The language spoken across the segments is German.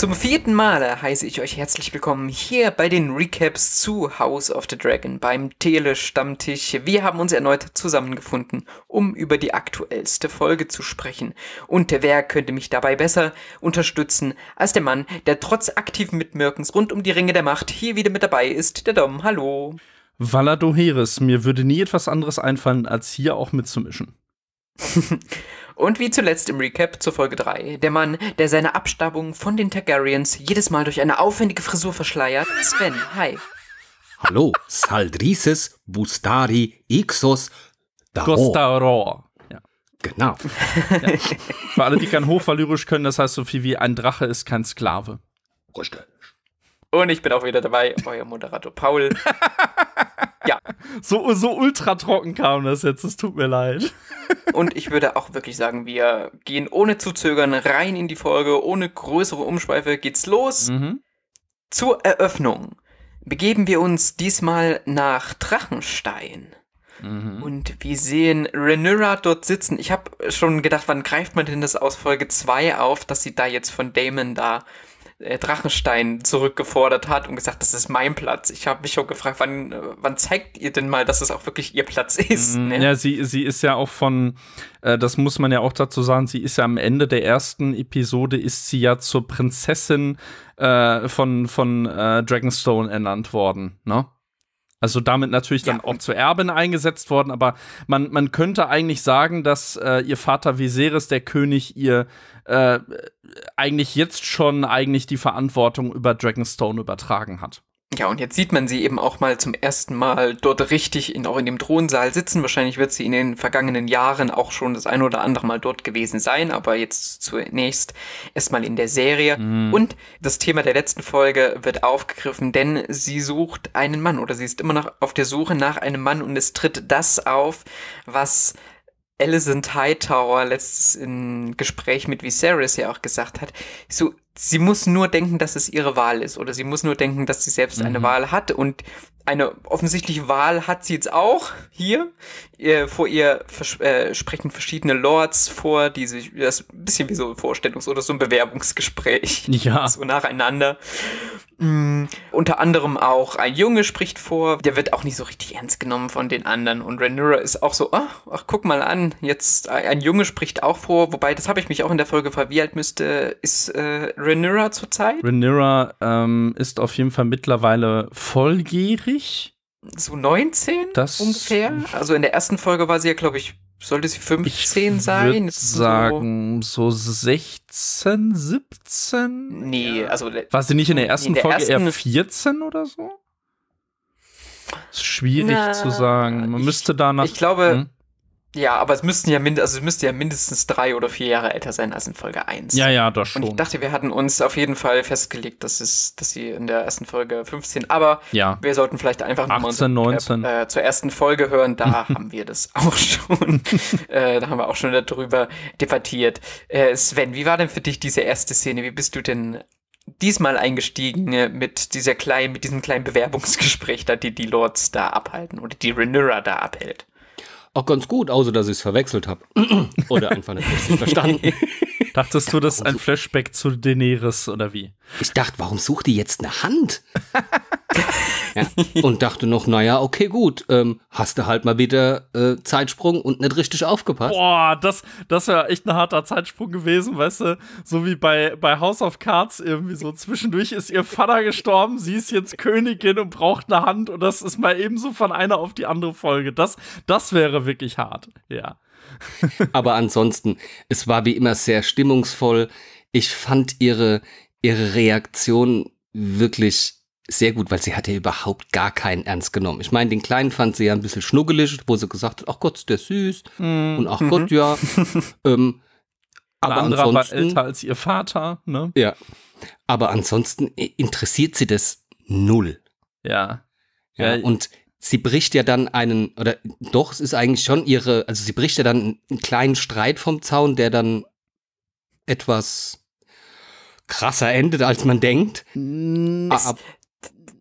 Zum vierten Male heiße ich euch herzlich willkommen hier bei den Recaps zu House of the Dragon beim Tele-Stammtisch. Wir haben uns erneut zusammengefunden, um über die aktuellste Folge zu sprechen. Und wer könnte mich dabei besser unterstützen als der Mann, der trotz aktiven Mitwirkens rund um die Ringe der Macht hier wieder mit dabei ist, der Dom. Hallo. Valadoheres, mir würde nie etwas anderes einfallen, als hier auch mitzumischen. Und wie zuletzt im Recap zur Folge 3, der Mann, der seine Abstammung von den Targaryens jedes Mal durch eine aufwendige Frisur verschleiert, Sven, hi. Hallo, Saldrises, Bustari, Ixos, Daro. Gostaro. Ja. Genau. Ja. Für alle, die kein Hochvalyrisch können, das heißt so viel wie ein Drache ist kein Sklave. Richtig. Und ich bin auch wieder dabei, euer Moderator Paul. ja. So, so ultra trocken kam das jetzt, es tut mir leid. Und ich würde auch wirklich sagen, wir gehen ohne zu zögern rein in die Folge, ohne größere Umschweife geht's los. Mhm. Zur Eröffnung begeben wir uns diesmal nach Drachenstein. Mhm. Und wir sehen Rhaenyra dort sitzen. Ich habe schon gedacht, wann greift man denn das aus Folge 2 auf, dass sie da jetzt von Damon da Drachenstein zurückgefordert hat und gesagt, das ist mein Platz. Ich habe mich schon gefragt, wann, wann zeigt ihr denn mal, dass es auch wirklich ihr Platz ist? Mm, ne? Ja, sie, sie ist ja auch von, äh, das muss man ja auch dazu sagen, sie ist ja am Ende der ersten Episode, ist sie ja zur Prinzessin äh, von, von äh, Dragonstone ernannt worden, ne? Also damit natürlich dann ja. auch zur Erbin eingesetzt worden, aber man, man könnte eigentlich sagen, dass äh, ihr Vater Viserys, der König, ihr äh, eigentlich jetzt schon eigentlich die Verantwortung über Dragonstone übertragen hat. Ja, und jetzt sieht man sie eben auch mal zum ersten Mal dort richtig in, auch in dem Thronsaal sitzen. Wahrscheinlich wird sie in den vergangenen Jahren auch schon das ein oder andere Mal dort gewesen sein, aber jetzt zunächst erstmal in der Serie. Mhm. Und das Thema der letzten Folge wird aufgegriffen, denn sie sucht einen Mann oder sie ist immer noch auf der Suche nach einem Mann und es tritt das auf, was Alicent Hightower letztes in Gespräch mit Viserys ja auch gesagt hat. So, sie muss nur denken, dass es ihre Wahl ist oder sie muss nur denken, dass sie selbst mhm. eine Wahl hat und eine offensichtliche Wahl hat sie jetzt auch hier. Ihr, vor ihr äh, sprechen verschiedene Lords vor, die sich, das ist ein bisschen wie so ein Vorstellungs- oder so ein Bewerbungsgespräch. Ja. So nacheinander. Mm, unter anderem auch ein Junge spricht vor, der wird auch nicht so richtig ernst genommen von den anderen. Und Rhaenyra ist auch so, ach, ach guck mal an, jetzt ein Junge spricht auch vor. Wobei, das habe ich mich auch in der Folge gefragt, wie alt müsste, ist äh, Rhaenyra zurzeit? Rhaenyra ähm, ist auf jeden Fall mittlerweile volljährig. So 19 das ungefähr? Also in der ersten Folge war sie ja, glaube ich, sollte sie 15 ich sein? Ich sagen so 16, 17? Nee, also war sie nicht in der ersten in der Folge ersten eher 14 oder so? Ist schwierig Na, zu sagen. Man ich, müsste danach. Ich glaube, hm? Ja, aber es müssten ja mind also es müsste ja mindestens drei oder vier Jahre älter sein als in Folge 1. Ja, ja, das schon. Und ich dachte, wir hatten uns auf jeden Fall festgelegt, dass es, dass sie in der ersten Folge 15, aber ja. wir sollten vielleicht einfach 18, mal 19. Äh, zur ersten Folge hören, da haben wir das auch schon. äh, da haben wir auch schon darüber debattiert. Äh, Sven, wie war denn für dich diese erste Szene? Wie bist du denn diesmal eingestiegen äh, mit dieser kleinen, mit diesem kleinen Bewerbungsgespräch da, die die Lords da abhalten oder die Rhaenyra da abhält? Auch ganz gut, außer dass ich es verwechselt habe. oder einfach nicht richtig verstanden. Dachtest du, das ist ein Flashback zu Daenerys oder wie? Ich dachte, warum sucht die jetzt eine Hand? ja, und dachte noch, naja, okay, gut, ähm, hast du halt mal wieder äh, Zeitsprung und nicht richtig aufgepasst. Boah, das, das wäre echt ein harter Zeitsprung gewesen, weißt du? So wie bei, bei House of Cards irgendwie so. Zwischendurch ist ihr Vater gestorben, sie ist jetzt Königin und braucht eine Hand und das ist mal ebenso von einer auf die andere Folge. Das, das wäre wirklich hart, ja. Aber ansonsten, es war wie immer sehr stimmungsvoll. Ich fand ihre, ihre Reaktion wirklich sehr gut, weil sie hat ja überhaupt gar keinen ernst genommen. Ich meine, den Kleinen fand sie ja ein bisschen schnuggelig, wo sie gesagt hat, ach Gott, ist der süß. Mm. Und ach mhm. Gott, ja. ähm, aber ansonsten, war älter als ihr Vater, ne? Ja. Aber ansonsten interessiert sie das null. Ja. Ja, Ja, und sie bricht ja dann einen, oder doch, es ist eigentlich schon ihre, also sie bricht ja dann einen kleinen Streit vom Zaun, der dann etwas krasser endet, als man denkt. Ah, ab-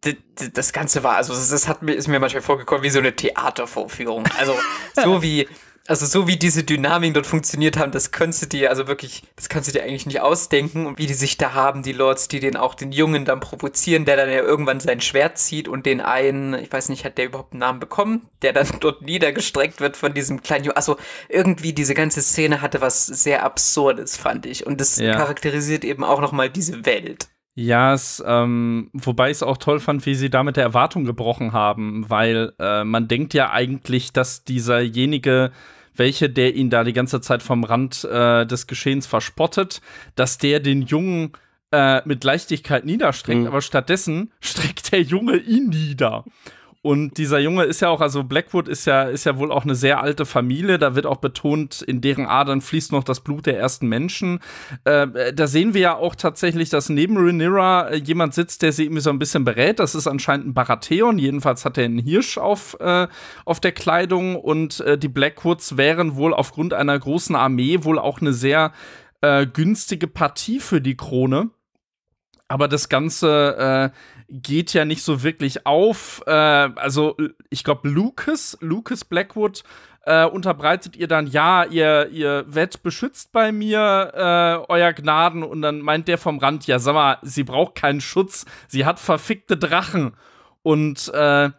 D- d- Das Ganze war, also das, das hat mir, ist mir manchmal vorgekommen wie so eine Theatervorführung. Also so wie, also so wie diese Dynamiken dort funktioniert haben, das kannst du dir, also wirklich, das kannst du dir eigentlich nicht ausdenken und wie die sich da haben, die Lords, die den auch den Jungen dann provozieren, der dann ja irgendwann sein Schwert zieht und den einen, ich weiß nicht, hat der überhaupt einen Namen bekommen, der dann dort niedergestreckt wird von diesem kleinen Jungen. Also irgendwie diese ganze Szene hatte was sehr Absurdes, fand ich. Und das Ja. charakterisiert eben auch nochmal diese Welt. Ja, es, ähm, wobei ich es auch toll fand, wie sie da mit der Erwartung gebrochen haben, weil äh, man denkt ja eigentlich, dass dieserjenige, welche, der ihn da die ganze Zeit vom Rand äh, des Geschehens verspottet, dass der den Jungen äh, mit Leichtigkeit niederstreckt, Mhm. aber stattdessen streckt der Junge ihn nieder. Und dieser Junge ist ja auch, also Blackwood ist ja, ist ja wohl auch eine sehr alte Familie. Da wird auch betont, in deren Adern fließt noch das Blut der ersten Menschen. Äh, da sehen wir ja auch tatsächlich, dass neben Rhaenyra äh, jemand sitzt, der sie irgendwie so ein bisschen berät. Das ist anscheinend ein Baratheon. Jedenfalls hat er einen Hirsch auf, äh, auf der Kleidung. Und äh, die Blackwoods wären wohl aufgrund einer großen Armee wohl auch eine sehr äh, günstige Partie für die Krone. Aber das Ganze äh, geht ja nicht so wirklich auf. Äh, also, ich glaube, Lucas, Lucas Blackwood äh, unterbreitet ihr dann, ja, ihr, ihr Wett beschützt bei mir, äh, euer Gnaden. Und dann meint der vom Rand, ja, sag mal, sie braucht keinen Schutz, sie hat verfickte Drachen. Und äh,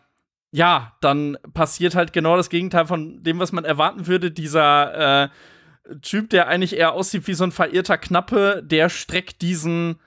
ja, dann passiert halt genau das Gegenteil von dem, was man erwarten würde. Dieser äh, Typ, der eigentlich eher aussieht wie so ein verirrter Knappe, der streckt diesen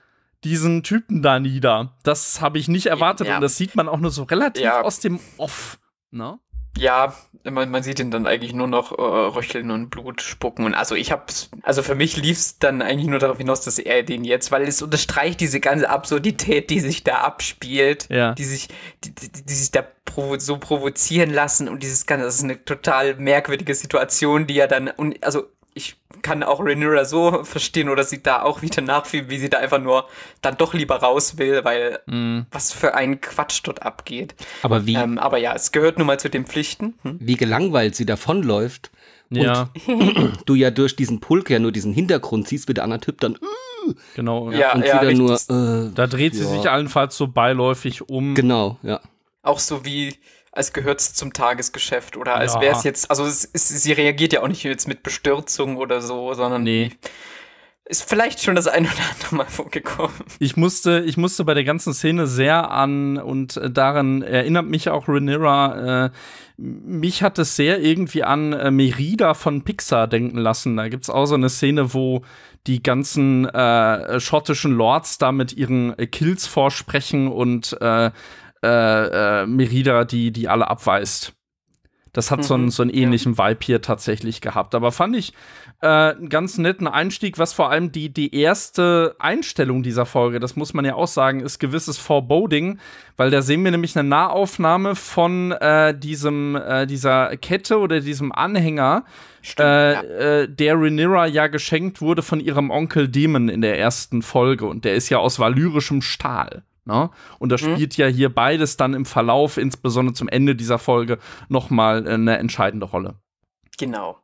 diesen Typen da nieder. Das habe ich nicht erwartet Ja. und das sieht man auch nur so relativ Ja. aus dem Off. Ne? Ja, man, man sieht ihn dann eigentlich nur noch äh, röcheln und Blut spucken. Und also ich hab's, also für mich lief's dann eigentlich nur darauf hinaus, dass er den jetzt, weil es unterstreicht diese ganze Absurdität, die sich da abspielt, Ja. die sich, die, die, die sich da provo so provozieren lassen und dieses ganze, das ist eine total merkwürdige Situation, die ja dann, und also ich kann auch Rhaenyra so verstehen oder sie da auch wieder nachfühlen, wie sie da einfach nur dann doch lieber raus will, weil Mhm. was für ein Quatsch dort abgeht. aber wie, Ähm, aber ja, es gehört nun mal zu den Pflichten. Hm? wie gelangweilt sie davonläuft. Ja, Du ja durch diesen Pulk ja nur diesen Hintergrund siehst, wie der andere Typ dann genau. Ja, und sie ja, dann nur äh, Da dreht sie Ja. sich allenfalls so beiläufig um. genau, ja. Auch so wie, als gehört es zum Tagesgeschäft oder als Ja. wäre es jetzt, also es ist, sie reagiert ja auch nicht jetzt mit Bestürzung oder so, sondern Nee. ist vielleicht schon das ein oder andere Mal vorgekommen. Ich musste, ich musste bei der ganzen Szene sehr an und daran erinnert mich auch Rhaenyra. Äh, mich hat es sehr irgendwie an äh, Merida von Pixar denken lassen. Da gibt's auch so eine Szene, wo die ganzen äh, schottischen Lords da mit ihren äh, Kills vorsprechen und äh, äh, äh, Merida die die alle abweist. Das hat so, einen, Mhm, so einen ähnlichen Vibe hier tatsächlich gehabt. Aber fand ich äh, einen ganz netten Einstieg, was vor allem die, die erste Einstellung dieser Folge, das muss man ja auch sagen, ist gewisses Foreboding, weil da sehen wir nämlich eine Nahaufnahme von äh, diesem, äh, dieser Kette oder diesem Anhänger, Stimmt, äh, ja. äh, der Rhaenyra ja geschenkt wurde von ihrem Onkel Demon in der ersten Folge. Und der ist ja aus valyrischem Stahl. Ne? Und das spielt ja hier beides dann im Verlauf, insbesondere zum Ende dieser Folge, nochmal eine entscheidende Rolle. Genau.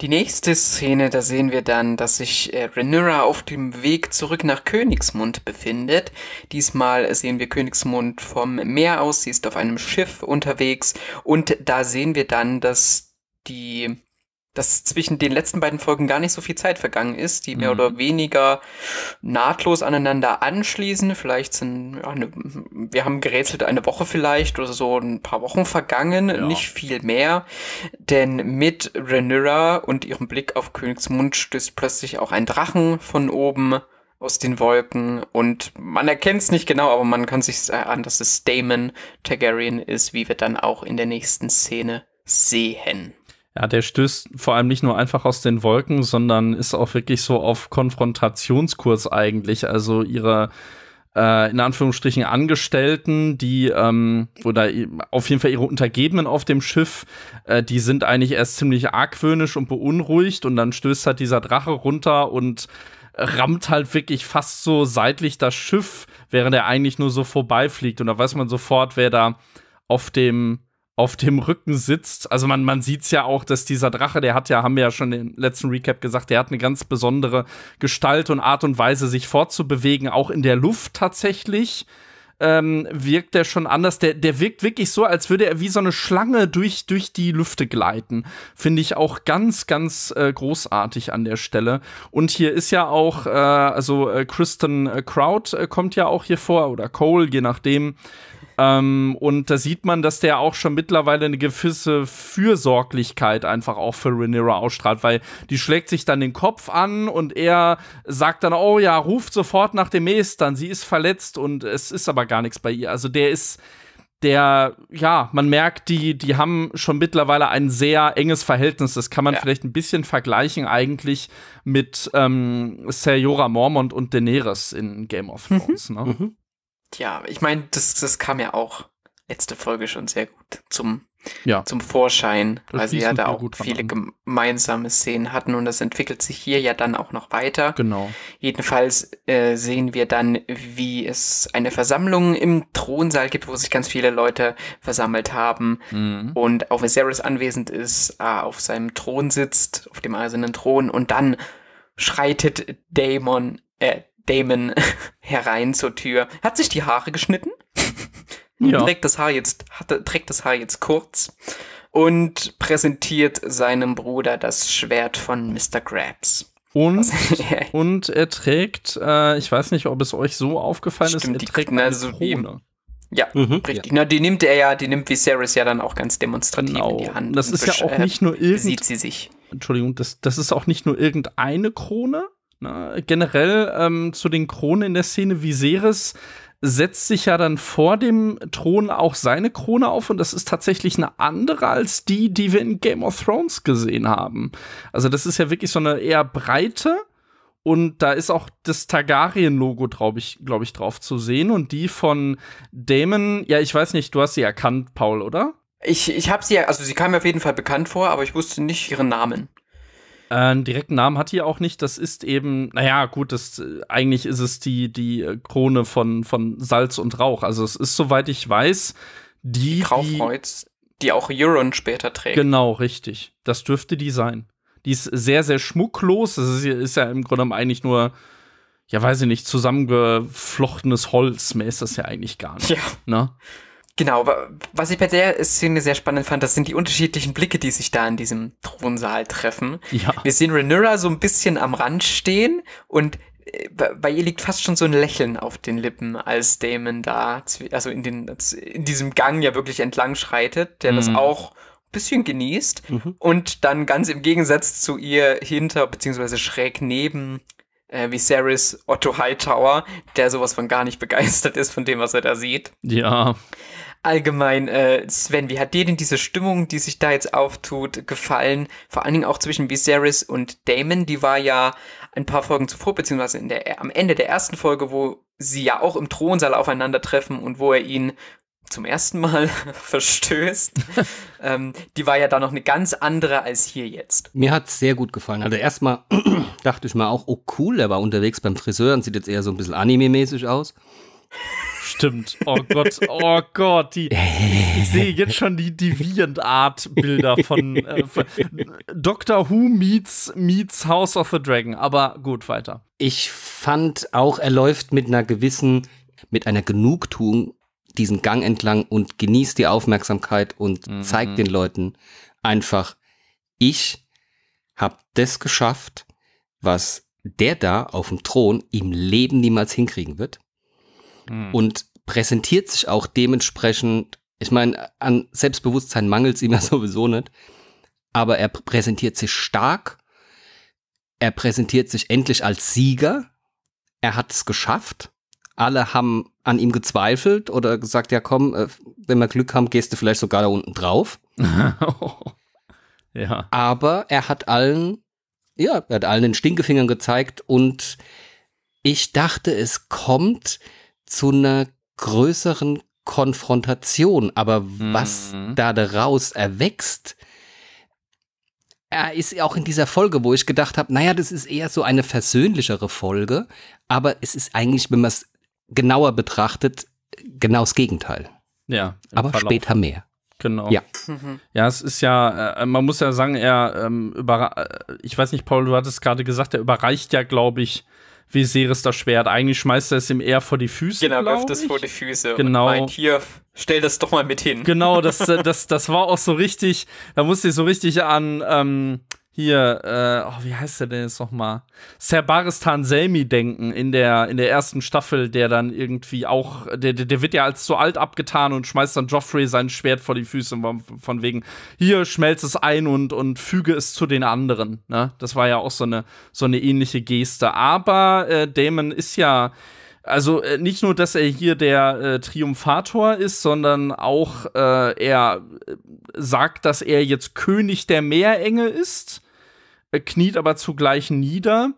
Die nächste Szene, da sehen wir dann, dass sich äh, Rhaenyra auf dem Weg zurück nach Königsmund befindet. Diesmal sehen wir Königsmund vom Meer aus, sie ist auf einem Schiff unterwegs und da sehen wir dann, dass die dass zwischen den letzten beiden Folgen gar nicht so viel Zeit vergangen ist, die mehr Mhm. oder weniger nahtlos aneinander anschließen. Vielleicht sind, ja, eine, wir haben gerätselt eine Woche vielleicht oder so ein paar Wochen vergangen, Ja. nicht viel mehr. Denn mit Rhaenyra und ihrem Blick auf Königsmund stößt plötzlich auch ein Drachen von oben aus den Wolken und man erkennt es nicht genau, aber man kann sich an, dass es Daemon Targaryen ist, wie wir dann auch in der nächsten Szene sehen. Ja, der stößt vor allem nicht nur einfach aus den Wolken, sondern ist auch wirklich so auf Konfrontationskurs eigentlich. Also ihre äh, in Anführungsstrichen Angestellten, die ähm, oder auf jeden Fall ihre Untergebenen auf dem Schiff, äh, die sind eigentlich erst ziemlich argwöhnisch und beunruhigt und dann stößt halt dieser Drache runter und rammt halt wirklich fast so seitlich das Schiff, während er eigentlich nur so vorbeifliegt und da weiß man sofort, wer da auf dem auf dem Rücken sitzt. Also man, man sieht's ja auch, dass dieser Drache, der hat ja, haben wir ja schon im letzten Recap gesagt, der hat eine ganz besondere Gestalt und Art und Weise, sich fortzubewegen, auch in der Luft tatsächlich. Ähm, wirkt der schon anders. Der, der wirkt wirklich so, als würde er wie so eine Schlange durch, durch die Lüfte gleiten. Finde ich auch ganz, ganz äh, großartig an der Stelle. Und hier ist ja auch, äh, also äh, Kristen äh, Kraut äh, kommt ja auch hier vor, oder Cole, je nachdem. Ähm, und da sieht man, dass der auch schon mittlerweile eine gewisse Fürsorglichkeit einfach auch für Rhaenyra ausstrahlt, weil die schlägt sich dann den Kopf an und er sagt dann, oh ja, ruft sofort nach dem Meestern, sie ist verletzt und es ist aber gar nichts bei ihr. Also der ist der, ja, man merkt, die, die haben schon mittlerweile ein sehr enges Verhältnis. Das kann man ja. vielleicht ein bisschen vergleichen eigentlich mit ähm, Ser Jorah Mormont und Daenerys in Game of Thrones. Mhm. Ne? Mhm. Ja, ich meine, das, das kam ja auch letzte Folge schon sehr gut zum, ja. zum Vorschein, das weil sie ja da auch viele gemeinsame Szenen hatten und das entwickelt sich hier ja dann auch noch weiter. Genau. Jedenfalls äh, sehen wir dann, wie es eine Versammlung im Thronsaal gibt, wo sich ganz viele Leute versammelt haben mhm. und auch Viserys anwesend ist, äh, auf seinem Thron sitzt, auf dem eisernen Thron und dann schreitet Daemon, äh, Damon herein zur Tür, hat sich die Haare geschnitten, ja. trägt das Haar jetzt, hat, trägt das Haar jetzt kurz und präsentiert seinem Bruder das Schwert von Mr. Krabs. Und, und er trägt, äh, ich weiß nicht, ob es euch so aufgefallen Stimmt, ist, er trägt eine so Krone. Ja, mhm, richtig. Ja. Na, die nimmt er ja, die nimmt Viserys ja dann auch ganz demonstrativ genau. in die Hand. Das ist ja auch nicht nur irgend sieht sie sich. Entschuldigung, das, das ist auch nicht nur irgendeine Krone, na, generell ähm, zu den Kronen in der Szene, Viserys setzt sich ja dann vor dem Thron auch seine Krone auf und das ist tatsächlich eine andere als die, die wir in Game of Thrones gesehen haben. Also das ist ja wirklich so eine eher breite und da ist auch das Targaryen-Logo, glaube ich, glaub ich, drauf zu sehen und die von Damon, ja, ich weiß nicht, du hast sie erkannt, Paul, oder? Ich, ich habe sie also sie kam mir auf jeden Fall bekannt vor, aber ich wusste nicht ihren Namen. Äh, einen direkten Namen hat die auch nicht. Das ist eben, naja, gut, das, eigentlich ist es die, die Krone von, von Salz und Rauch. Also es ist, soweit ich weiß, die. Graufreuz, die, die auch Euron später trägt. Genau, richtig. Das dürfte die sein. Die ist sehr, sehr schmucklos. Das ist, ist ja im Grunde genommen eigentlich nur, ja, weiß ich nicht, zusammengeflochtenes Holz. Mehr ist das ja eigentlich gar nicht. Ja. Ne? Genau, was ich bei der Szene sehr spannend fand, das sind die unterschiedlichen Blicke, die sich da in diesem Thronsaal treffen. Ja. Wir sehen Rhaenyra so ein bisschen am Rand stehen und äh, bei ihr liegt fast schon so ein Lächeln auf den Lippen, als Damon da, also in, den, in diesem Gang ja wirklich entlang schreitet, der mhm. das auch ein bisschen genießt mhm. und dann ganz im Gegensatz zu ihr hinter, beziehungsweise schräg neben äh, Viserys Otto Hightower, der sowas von gar nicht begeistert ist von dem, was er da sieht. Ja allgemein, äh, Sven, wie hat dir denn diese Stimmung, die sich da jetzt auftut, gefallen? Vor allen Dingen auch zwischen Viserys und Damon, die war ja ein paar Folgen zuvor, beziehungsweise in der, am Ende der ersten Folge, wo sie ja auch im Thronsaal aufeinandertreffen und wo er ihn zum ersten Mal verstößt. ähm, die war ja da noch eine ganz andere als hier jetzt. Mir hat es sehr gut gefallen. Also erstmal dachte ich mal auch, oh cool, der war unterwegs beim Friseur und sieht jetzt eher so ein bisschen anime-mäßig aus. Stimmt. Oh Gott, oh Gott. Die, ich sehe jetzt schon die Deviant-Art-Bilder von, äh, von Doctor Who meets, meets House of the Dragon. Aber gut, weiter. Ich fand auch, er läuft mit einer gewissen, mit einer Genugtuung diesen Gang entlang und genießt die Aufmerksamkeit und mhm. zeigt den Leuten einfach, ich habe das geschafft, was der da auf dem Thron im Leben niemals hinkriegen wird mhm. und präsentiert sich auch dementsprechend, ich meine, an Selbstbewusstsein mangelt es ihm ja sowieso nicht, aber er präsentiert sich stark, er präsentiert sich endlich als Sieger, er hat es geschafft, alle haben an ihm gezweifelt oder gesagt, ja komm, äh, wenn wir Glück haben, gehst du vielleicht sogar da unten drauf. ja. Aber er hat allen, ja, er hat allen den Stinkefingern gezeigt und ich dachte, es kommt zu einer größeren Konfrontation. Aber mhm. was da daraus erwächst, er ist auch in dieser Folge, wo ich gedacht habe, naja, das ist eher so eine versöhnlichere Folge, aber es ist eigentlich, wenn man es genauer betrachtet, genau das Gegenteil. Ja. Aber Verlauf. später mehr. Genau. Ja. Ja, es ist ja, äh, man muss ja sagen, er ähm, über, äh, ich weiß nicht, Paul, du hattest gerade gesagt, er überreicht ja, glaube ich, Viserys das Schwert. Eigentlich schmeißt er es ihm eher vor die Füße. Genau, wirft es vor die Füße Genau. und meint, hier, stell das doch mal mit hin. Genau, das, das, das war auch so richtig, da musste ich so richtig an, ähm, hier, äh, oh, wie heißt der denn jetzt nochmal? Serbaristan Selmi denken in der, in der ersten Staffel, der dann irgendwie auch, der, der wird ja als zu alt abgetan und schmeißt dann Joffrey sein Schwert vor die Füße von, wegen, hier schmelz es ein und, und füge es zu den anderen. Ne? Das war ja auch so eine, so eine ähnliche Geste. Aber äh, Damon ist ja, also äh, nicht nur, dass er hier der äh, Triumphator ist, sondern auch äh, er äh, sagt, dass er jetzt König der Meerenge ist, kniet aber zugleich nieder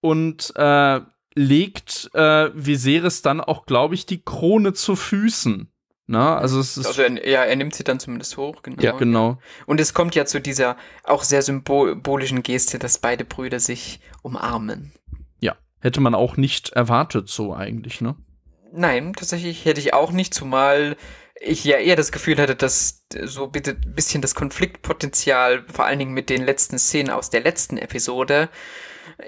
und äh, legt äh, Viserys dann auch, glaube ich, die Krone zu Füßen. Na, also es ist Also er, ja, er nimmt sie dann zumindest hoch, genau. ja genau. Und es kommt ja zu dieser auch sehr symbolischen Geste, dass beide Brüder sich umarmen. Ja, hätte man auch nicht erwartet so eigentlich, ne? Nein, tatsächlich hätte ich auch nicht, zumal ich ja eher das Gefühl hatte, dass so bitte ein bisschen das Konfliktpotenzial, vor allen Dingen mit den letzten Szenen aus der letzten Episode.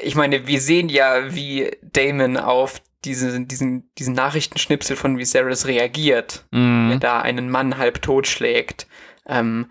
Ich meine, wir sehen ja, wie Damon auf diese, diesen, diesen Nachrichtenschnipsel von Viserys reagiert, Mhm. der da einen Mann halb totschlägt. Ähm,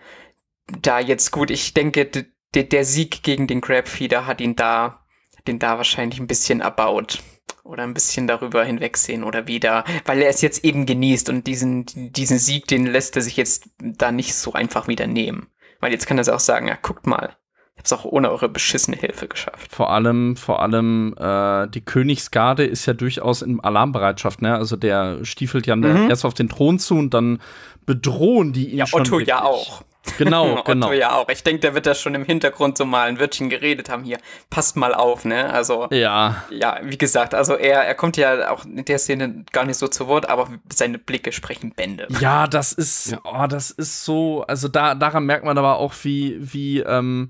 da jetzt gut, ich denke, der Sieg gegen den Crabfeeder hat ihn da, hat ihn da wahrscheinlich ein bisschen erbaut. Oder ein bisschen darüber hinwegsehen oder wieder, weil er es jetzt eben genießt und diesen, diesen Sieg, den lässt er sich jetzt da nicht so einfach wieder nehmen. Weil jetzt kann er auch sagen, ja, guckt mal, ich hab's auch ohne eure beschissene Hilfe geschafft. Vor allem, vor allem, äh, die Königsgarde ist ja durchaus in Alarmbereitschaft, ne? Also der stiefelt ja Mhm. erst auf den Thron zu und dann bedrohen die ihn Ja, schon. Otto ja wirklich. auch. Genau, genau. Otto ja auch. Ich denke, der wird da schon im Hintergrund so mal ein Wörtchen geredet haben hier. Passt mal auf, ne? Also, Ja, ja, wie gesagt, also er, er kommt ja auch in der Szene gar nicht so zu Wort, aber seine Blicke sprechen Bände. ja, das ist, Ja. oh, das ist so, also da, daran merkt man aber auch, wie, wie, ähm,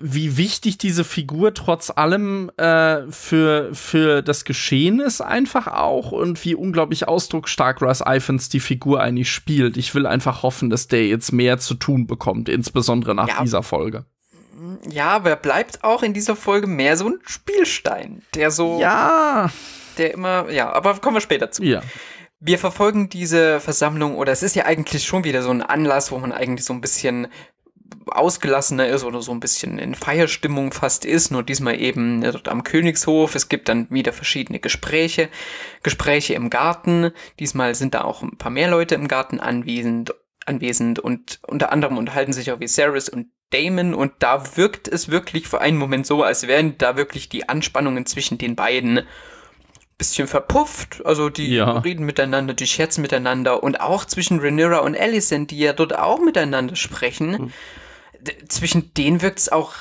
wie wichtig diese Figur trotz allem äh, für, für das Geschehen ist einfach auch und wie unglaublich ausdrucksstark Russ Iphans die Figur eigentlich spielt. Ich will einfach hoffen, dass der jetzt mehr zu tun bekommt, insbesondere nach Ja. dieser Folge. Ja, aber er bleibt auch in dieser Folge mehr so ein Spielstein, der so, Ja, der immer, ja, aber kommen wir später zu. ja. Wir verfolgen diese Versammlung, oder es ist ja eigentlich schon wieder so ein Anlass, wo man eigentlich so ein bisschen ausgelassener ist oder so ein bisschen in Feierstimmung fast ist, nur diesmal eben äh, dort am Königshof. Es gibt dann wieder verschiedene Gespräche, Gespräche im Garten. Diesmal sind da auch ein paar mehr Leute im Garten anwesend, anwesend und unter anderem unterhalten sich auch Viserys und Damon und da wirkt es wirklich für einen Moment so, als wären da wirklich die Anspannungen zwischen den beiden bisschen verpufft. Also die Ja. reden miteinander, die scherzen miteinander und auch zwischen Rhaenyra und Alicent, die ja dort auch miteinander sprechen. D- Zwischen denen wirkt es auch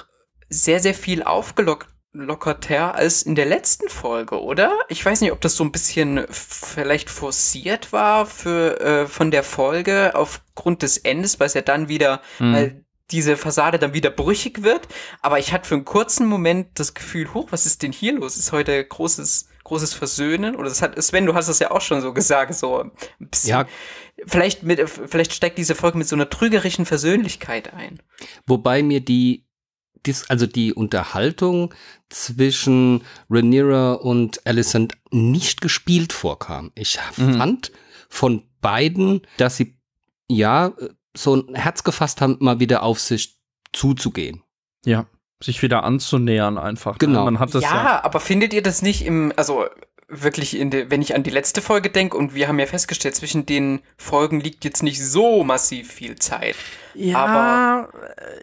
sehr, sehr viel aufgelockerter als in der letzten Folge, oder? Ich weiß nicht, ob das so ein bisschen vielleicht forciert war für äh, von der Folge aufgrund des Endes, weil es ja dann wieder, weil diese Fassade dann wieder brüchig wird. Aber ich hatte für einen kurzen Moment das Gefühl, hoch, was ist denn hier los? Ist heute großes, großes Versöhnen? Oder das hat, Sven, du hast das ja auch schon so gesagt, so ein bisschen. Ja. Vielleicht mit, vielleicht steigt diese Folge mit so einer trügerischen Versöhnlichkeit ein. Wobei mir die, dies, also die Unterhaltung zwischen Rhaenyra und Alicent nicht gespielt vorkam. Ich Mhm. fand von beiden, dass sie ja so ein Herz gefasst haben, mal wieder auf sich zuzugehen. Ja, sich wieder anzunähern einfach. Genau. Man hat das ja, ja. aber findet ihr das nicht im, also wirklich in der, wenn ich an die letzte Folge denke und wir haben ja festgestellt, zwischen den Folgen liegt jetzt nicht so massiv viel Zeit. Ja,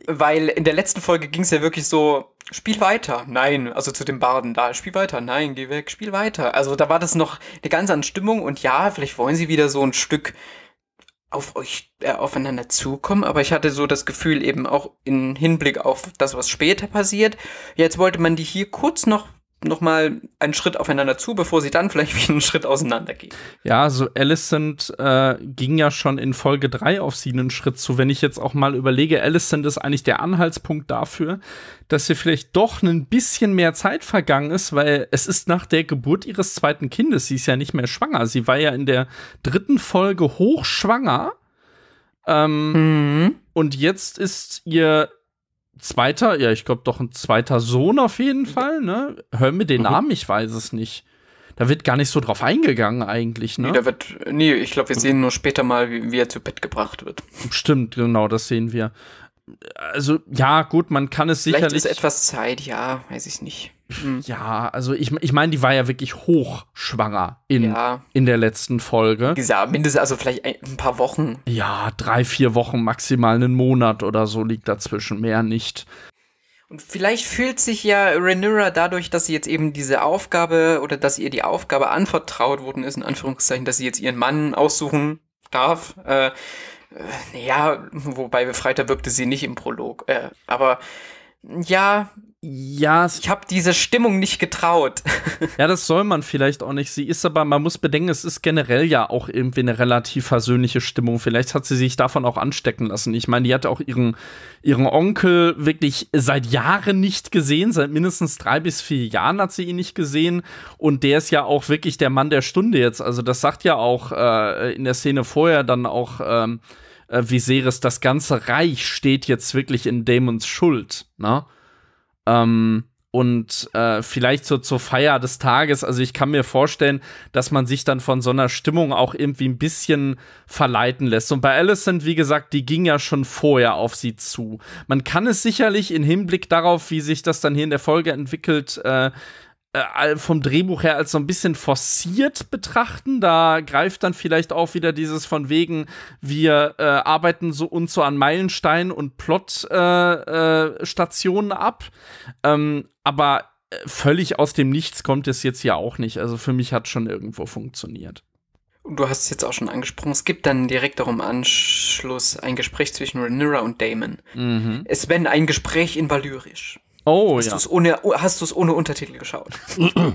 Weil in der letzten Folge ging es ja wirklich so, spiel weiter. Nein, also zu den Barden da, spiel weiter. Nein, geh weg, spiel weiter. Also da war das noch eine ganz andere Stimmung und ja, vielleicht wollen sie wieder so ein Stück auf euch äh, aufeinander zukommen, aber ich hatte so das Gefühl eben auch in Hinblick auf das, was später passiert. Jetzt wollte man die hier kurz noch nochmal einen Schritt aufeinander zu, bevor sie dann vielleicht wieder einen Schritt auseinandergehen. Ja, also Alicent äh, ging ja schon in Folge 3 auf sie einen Schritt zu. Wenn ich jetzt auch mal überlege, Alicent ist eigentlich der Anhaltspunkt dafür, dass hier vielleicht doch ein bisschen mehr Zeit vergangen ist, weil es ist nach der Geburt ihres zweiten Kindes, sie ist ja nicht mehr schwanger. Sie war ja in der dritten Folge hochschwanger. Ähm, mhm. Und jetzt ist ihr zweiter, ja, ich glaube doch ein zweiter Sohn auf jeden Fall, ne? Hör mir den mhm. Namen, ich weiß es nicht. Da wird gar nicht so drauf eingegangen eigentlich, ne? Nee, da wird, nee ich glaube, wir sehen nur später mal, wie, wie er zu Bett gebracht wird. Stimmt, genau, das sehen wir also ja, gut, man kann es sicherlich. Vielleicht ist etwas Zeit, ja, weiß ich nicht. Hm. Ja, also ich, ich meine, die war ja wirklich hochschwanger in, ja. in der letzten Folge. Ja, mindestens, also vielleicht ein paar Wochen. Ja, drei, vier Wochen, maximal einen Monat oder so liegt dazwischen, mehr nicht. Und vielleicht fühlt sich ja Rhaenyra dadurch, dass sie jetzt eben diese Aufgabe oder dass ihr die Aufgabe anvertraut worden ist, in Anführungszeichen, dass sie jetzt ihren Mann aussuchen darf, äh, äh, ja, wobei befreiter wirkte sie nicht im Prolog. Äh, aber ja, ja, ich habe diese Stimmung nicht getraut. ja, das soll man vielleicht auch nicht. Sie ist aber, man muss bedenken, es ist generell ja auch irgendwie eine relativ versöhnliche Stimmung. Vielleicht hat sie sich davon auch anstecken lassen. Ich meine, die hatte auch ihren, ihren Onkel wirklich seit Jahren nicht gesehen. Seit mindestens drei bis vier Jahren hat sie ihn nicht gesehen. Und der ist ja auch wirklich der Mann der Stunde jetzt. Also, das sagt ja auch äh, in der Szene vorher dann auch. Ähm, äh, Viserys, das ganze Reich steht jetzt wirklich in Daemons Schuld, ne? Ähm, und äh, vielleicht so zur Feier des Tages, also ich kann mir vorstellen, dass man sich dann von so einer Stimmung auch irgendwie ein bisschen verleiten lässt. Und bei Alicent, wie gesagt, die ging ja schon vorher auf sie zu. Man kann es sicherlich in Hinblick darauf, wie sich das dann hier in der Folge entwickelt, äh, äh, vom Drehbuch her als so ein bisschen forciert betrachten. Da greift dann vielleicht auch wieder dieses von wegen, wir äh, arbeiten so uns so an Meilensteinen und Plot-Stationen äh, äh, ab. Ähm, aber äh, völlig aus dem Nichts kommt es jetzt ja auch nicht. Also für mich hat schon irgendwo funktioniert. Du hast es jetzt auch schon angesprochen. Es gibt dann direkt darum Anschluss ein Gespräch zwischen Rhaenyra und Damon. Mhm. Es wenn ein Gespräch in Valyrisch. Oh, hast ja. Du's ohne, hast du es ohne Untertitel geschaut?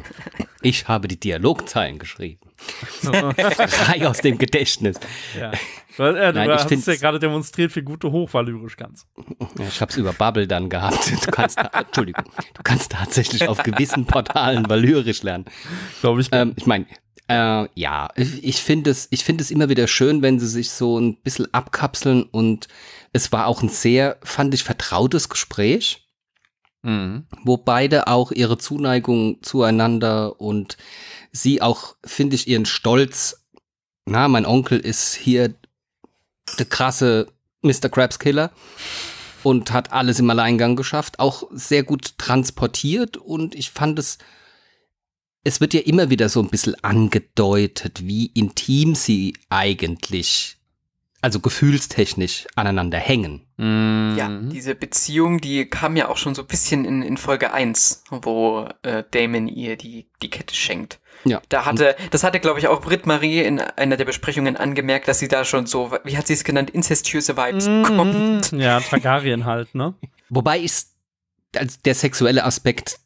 Ich habe die Dialogzeilen geschrieben. Frei aus dem Gedächtnis. Ja. Du, äh, du Nein, hast es ja gerade demonstriert, wie gut du hochvalyrisch kannst. Ja, ich habe es über Bubble dann gehabt. Du kannst, Entschuldigung, du kannst tatsächlich auf gewissen Portalen valyrisch lernen. Glaube ich. Ähm, ich meine, äh, ja, ich finde es, ich finde es immer wieder schön, wenn sie sich so ein bisschen abkapseln und es war auch ein sehr, fand ich, vertrautes Gespräch. Mhm. Wo beide auch ihre Zuneigung zueinander und sie auch, finde ich, ihren Stolz, na, mein Onkel ist hier der krasse Mr. Krabs Killer und hat alles im Alleingang geschafft, auch sehr gut transportiert und ich fand es, es wird ja immer wieder so ein bisschen angedeutet, wie intim sie eigentlich also gefühlstechnisch aneinander hängen. Mhm. Ja, diese Beziehung, die kam ja auch schon so ein bisschen in, in Folge 1, wo äh, Damon ihr die, die Kette schenkt. Ja. Da hatte, das hatte, glaube ich, auch Britt Marie in einer der Besprechungen angemerkt, dass sie da schon so, wie hat sie es genannt, inzestiöse Vibes mhm. kommt. Ja, Targaryen halt, ne? Wobei ist, als der sexuelle Aspekt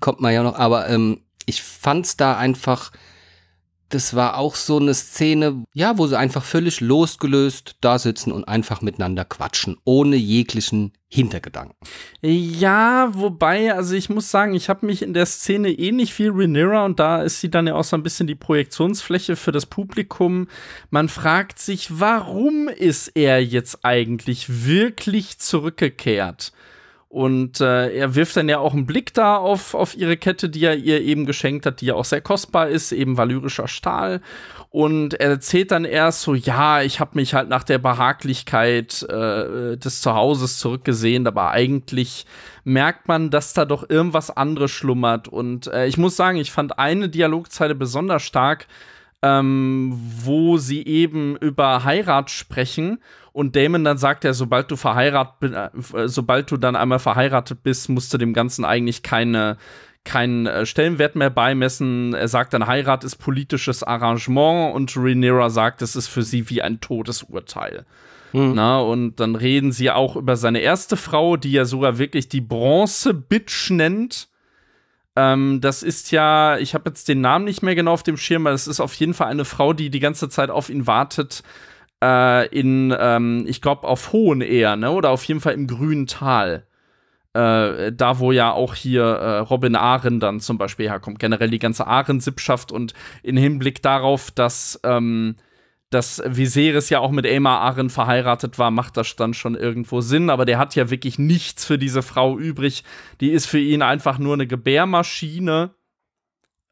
kommt man ja noch, aber ähm, ich fand's da einfach das war auch so eine Szene, ja, wo sie einfach völlig losgelöst da sitzen und einfach miteinander quatschen, ohne jeglichen Hintergedanken. Ja, wobei, also ich muss sagen, ich habe mich in der Szene eh nicht viel Rhaenyra und da ist sie dann ja auch so ein bisschen die Projektionsfläche für das Publikum. Man fragt sich, warum ist er jetzt eigentlich wirklich zurückgekehrt? Und äh, er wirft dann ja auch einen Blick da auf, auf ihre Kette, die er ihr eben geschenkt hat, die ja auch sehr kostbar ist, eben valyrischer Stahl. Und er erzählt dann erst so, ja, ich habe mich halt nach der Behaglichkeit äh, des Zuhauses zurückgesehen, aber eigentlich merkt man, dass da doch irgendwas anderes schlummert. Und äh, ich muss sagen, ich fand eine Dialogzeile besonders stark, ähm, wo sie eben über Heirat sprechen und Damon dann sagt er, sobald du verheiratet, äh, sobald du dann einmal verheiratet bist, musst du dem Ganzen eigentlich keine keinen äh, Stellenwert mehr beimessen. Er sagt dann, Heirat ist politisches Arrangement und Rhaenyra sagt, es ist für sie wie ein Todesurteil. Mhm. Na, und dann reden sie auch über seine erste Frau, die er sogar wirklich die Bronze-Bitch nennt. Ähm, das ist ja, ich habe jetzt den Namen nicht mehr genau auf dem Schirm, aber es ist auf jeden Fall eine Frau, die die ganze Zeit auf ihn wartet. Äh, in, ähm, ich glaube, auf Hohen eher, ne? Oder auf jeden Fall im grünen Tal. Äh, da wo ja auch hier äh, Robin Ahren dann zum Beispiel herkommt, generell die ganze Ahren-Sippschaft und in Hinblick darauf, dass ähm, dass Viserys ja auch mit Aemar Aren verheiratet war, macht das dann schon irgendwo Sinn. Aber der hat ja wirklich nichts für diese Frau übrig. Die ist für ihn einfach nur eine Gebärmaschine.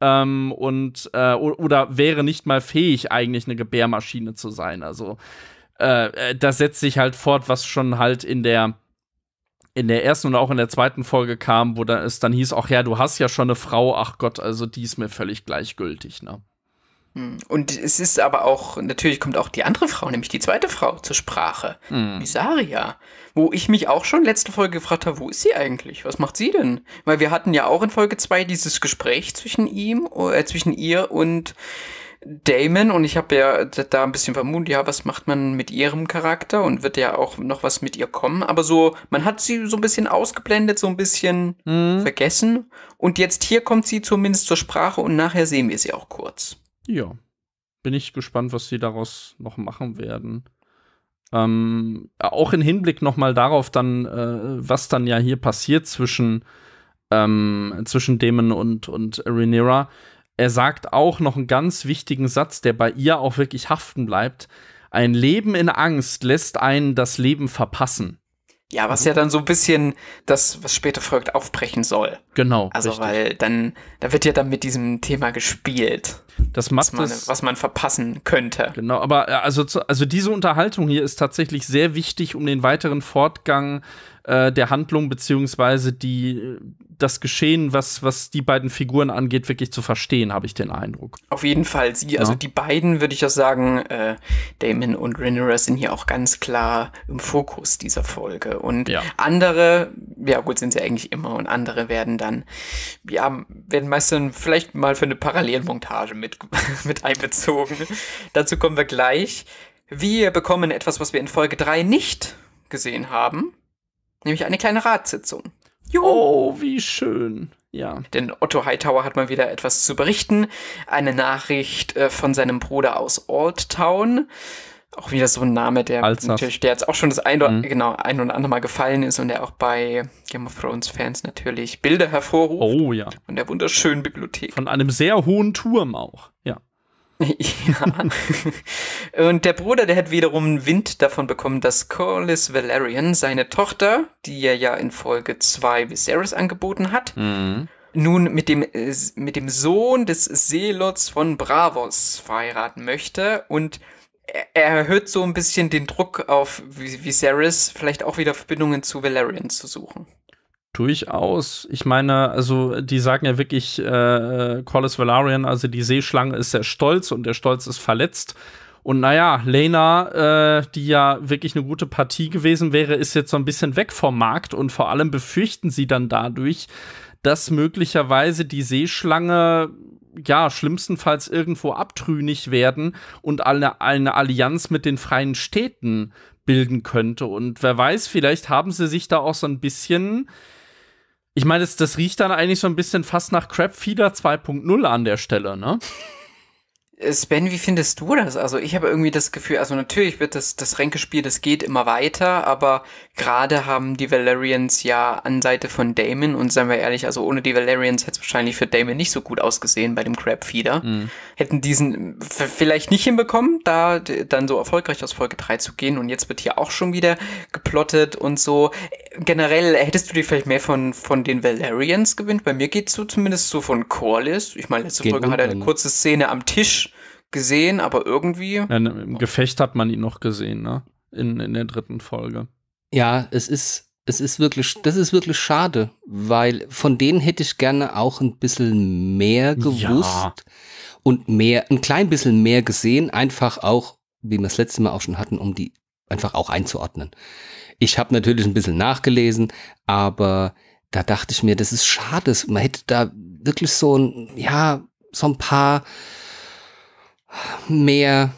Ähm, und äh, oder wäre nicht mal fähig, eigentlich eine Gebärmaschine zu sein. Also äh, äh, das setzt sich halt fort, was schon halt in der in der ersten und auch in der zweiten Folge kam, wo dann es dann hieß, ach ja, du hast ja schon eine Frau, ach Gott, also die ist mir völlig gleichgültig, ne? Hm. Und es ist aber auch, natürlich kommt auch die andere Frau, nämlich die zweite Frau zur Sprache, mhm. Misaria. Wo ich mich auch schon letzte Folge gefragt habe, wo ist sie eigentlich? Was macht sie denn? Weil wir hatten ja auch in Folge 2 dieses Gespräch zwischen ihm, äh, zwischen ihr und Damon und ich habe ja da ein bisschen vermutet, ja, was macht man mit ihrem Charakter und wird ja auch noch was mit ihr kommen, aber so, man hat sie so ein bisschen ausgeblendet, so ein bisschen mhm. vergessen und jetzt hier kommt sie zumindest zur Sprache und nachher sehen wir sie auch kurz. Ja. Bin ich gespannt, was sie daraus noch machen werden. Ähm, auch in Hinblick nochmal darauf dann, äh, was dann ja hier passiert zwischen, ähm, zwischen Damon und, und Rhaenyra. Er sagt auch noch einen ganz wichtigen Satz, der bei ihr auch wirklich haften bleibt. Ein Leben in Angst lässt einen das Leben verpassen. Ja, was ja dann so ein bisschen das, was später folgt, aufbrechen soll. Genau. Also, richtig. weil dann, da wird ja dann mit diesem Thema gespielt. Das macht was man, es, was man verpassen könnte. Genau, aber äh, also, also diese Unterhaltung hier ist tatsächlich sehr wichtig, um den weiteren Fortgang äh, der Handlung beziehungsweise die das Geschehen, was, was die beiden Figuren angeht, wirklich zu verstehen, habe ich den Eindruck. Auf jeden Fall. Sie, also die beiden, würde ich auch sagen, äh, Damon und Rhaenyra sind hier auch ganz klar im Fokus dieser Folge. Und ja. andere, ja gut, sind sie eigentlich immer und andere werden dann, ja, werden meist dann vielleicht mal für eine Parallelmontage mit, mit einbezogen. Dazu kommen wir gleich. Wir bekommen etwas, was wir in Folge 3 nicht gesehen haben, nämlich eine kleine Ratssitzung. Juhu. Oh, wie schön. Ja. Denn Otto Hightower hat mal wieder etwas zu berichten. Eine Nachricht äh, von seinem Bruder aus Old Town. Auch wieder so ein Name, der Alsace. natürlich, der jetzt auch schon das ein, mhm. genau, ein oder andere Mal gefallen ist und der auch bei Game of Thrones Fans natürlich Bilder hervorruft. Oh ja. Von der wunderschönen Bibliothek. Von einem sehr hohen Turm auch, ja. Ja. Und der Bruder, der hat wiederum Wind davon bekommen, dass Corlys Valerian, seine Tochter, die er ja in Folge 2 Viserys angeboten hat, mhm. nun mit dem, äh, mit dem Sohn des Seelots von Bravos verheiraten möchte und er erhöht so ein bisschen den Druck auf Viserys, vielleicht auch wieder Verbindungen zu Valerian zu suchen. Durchaus. Ich meine, also die sagen ja wirklich, äh, Corlys Valarian, also die Seeschlange ist sehr stolz und der Stolz ist verletzt. Und naja, Lena, äh, die ja wirklich eine gute Partie gewesen wäre, ist jetzt so ein bisschen weg vom Markt und vor allem befürchten sie dann dadurch, dass möglicherweise die Seeschlange ja, schlimmstenfalls irgendwo abtrünnig werden und eine, eine Allianz mit den freien Städten bilden könnte. Und wer weiß, vielleicht haben sie sich da auch so ein bisschen ich meine, das, das riecht dann eigentlich so ein bisschen fast nach Crabfeeder 2.0 an der Stelle, ne? Sven, wie findest du das? Also ich habe irgendwie das Gefühl, also natürlich wird das, das Ränkespiel, das geht immer weiter, aber gerade haben die Valerians ja an Seite von Damon und seien wir ehrlich, also ohne die Valerians hätte es wahrscheinlich für Damon nicht so gut ausgesehen bei dem Crabfeeder. Mhm. Hätten diesen vielleicht nicht hinbekommen, da dann so erfolgreich aus Folge 3 zu gehen und jetzt wird hier auch schon wieder geplottet und so. Generell hättest du dir vielleicht mehr von, von den Valerians gewünscht? Bei mir geht's so zumindest so von Corlys. Ich meine, letzte Folge hat er eine kurze Szene am Tisch gesehen, aber irgendwie. Ja, Im Gefecht hat man ihn noch gesehen, ne? In, in der dritten Folge. Ja, es ist, es ist wirklich, das ist wirklich schade, weil von denen hätte ich gerne auch ein bisschen mehr gewusst ja. und mehr, ein klein bisschen mehr gesehen, einfach auch, wie wir es letzte Mal auch schon hatten, um die einfach auch einzuordnen. Ich habe natürlich ein bisschen nachgelesen, aber da dachte ich mir, das ist schade. Man hätte da wirklich so ein, ja, so ein paar mehr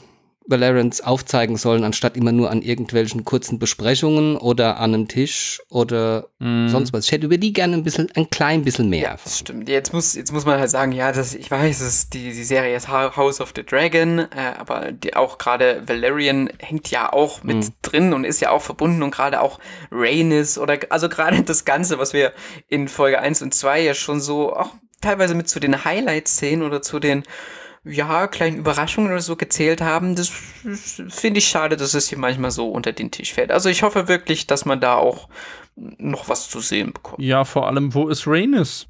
Valerians aufzeigen sollen, anstatt immer nur an irgendwelchen kurzen Besprechungen oder an einem Tisch oder mm. sonst was. Ich hätte über die gerne ein bisschen, ein klein bisschen mehr. Ja, stimmt. Jetzt muss, jetzt muss man halt sagen, ja, das, ich weiß, es die, die Serie ist House of the Dragon, äh, aber die, auch gerade Valerian hängt ja auch mit mm. drin und ist ja auch verbunden und gerade auch Rhaenys oder, also gerade das Ganze, was wir in Folge 1 und 2 ja schon so auch teilweise mit zu den Highlight-Szenen oder zu den ja, kleinen Überraschungen oder so gezählt haben, das finde ich schade, dass es hier manchmal so unter den Tisch fällt. Also ich hoffe wirklich, dass man da auch noch was zu sehen bekommt. Ja, vor allem, wo ist Rhaenys?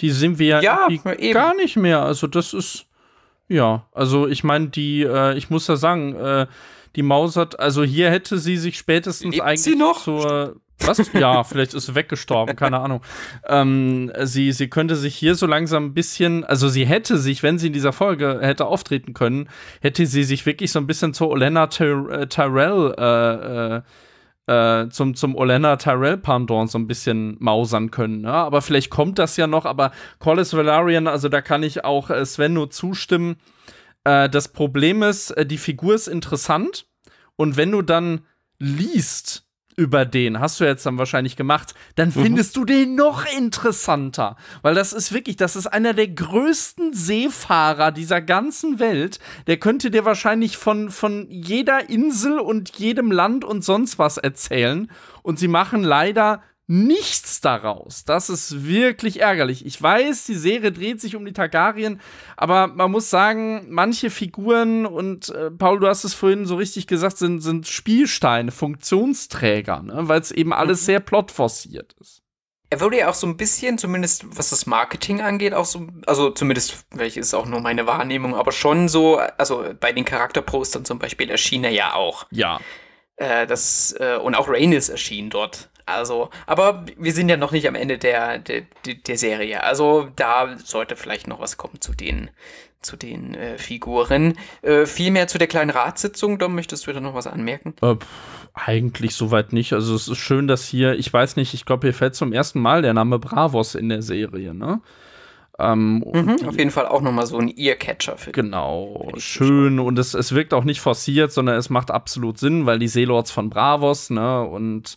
Die sind wir ja, ja gar nicht mehr. Also das ist, ja, also ich meine, die, äh, ich muss ja sagen, äh, die Maus hat, also hier hätte sie sich spätestens Lebt eigentlich sie noch? zur was? Ja, vielleicht ist sie weggestorben, keine Ahnung. Ähm, sie, sie könnte sich hier so langsam ein bisschen, also sie hätte sich, wenn sie in dieser Folge hätte auftreten können, hätte sie sich wirklich so ein bisschen zur Olenna Ty äh, Tyrell, äh, äh, äh, zum, zum Olenna Tyrell Pendant so ein bisschen mausern können. Ne? Aber vielleicht kommt das ja noch, aber Collis Valarian, also da kann ich auch äh, Sven nur zustimmen. Äh, das Problem ist, die Figur ist interessant und wenn du dann liest, über den, hast du jetzt dann wahrscheinlich gemacht, dann mhm. findest mhm. du den noch interessanter. Weil das ist wirklich, das ist einer der größten Seefahrer dieser ganzen Welt. Der könnte dir wahrscheinlich von, von jeder Insel und jedem Land und sonst was erzählen. Und sie machen leider nichts daraus. Das ist wirklich ärgerlich. Ich weiß, die Serie dreht sich um die Targaryen, aber man muss sagen, manche Figuren und äh, Paul, du hast es vorhin so richtig gesagt, sind, sind Spielsteine, Funktionsträger, ne? weil es eben alles mhm. sehr plotforciert ist. Er wurde ja auch so ein bisschen, zumindest was das Marketing angeht, auch so, also zumindest, welches ist auch nur meine Wahrnehmung, aber schon so, also bei den Charakterpostern zum Beispiel erschien er ja auch. Ja. Äh, das, äh, und auch Rhaenys erschien dort. Also, aber wir sind ja noch nicht am Ende der, der, der Serie. Also da sollte vielleicht noch was kommen zu den, zu den äh, Figuren. Äh, viel mehr zu der kleinen Ratssitzung. Dom, möchtest du da noch was anmerken? Äh, eigentlich soweit nicht. Also es ist schön, dass hier, ich weiß nicht, ich glaube, hier fällt zum ersten Mal der Name Bravos in der Serie, ne? Ähm, mhm, auf jeden Fall auch nochmal so ein Earcatcher für Genau, schön und es, es wirkt auch nicht forciert, sondern es macht absolut Sinn, weil die Seelords von Bravos, ne, und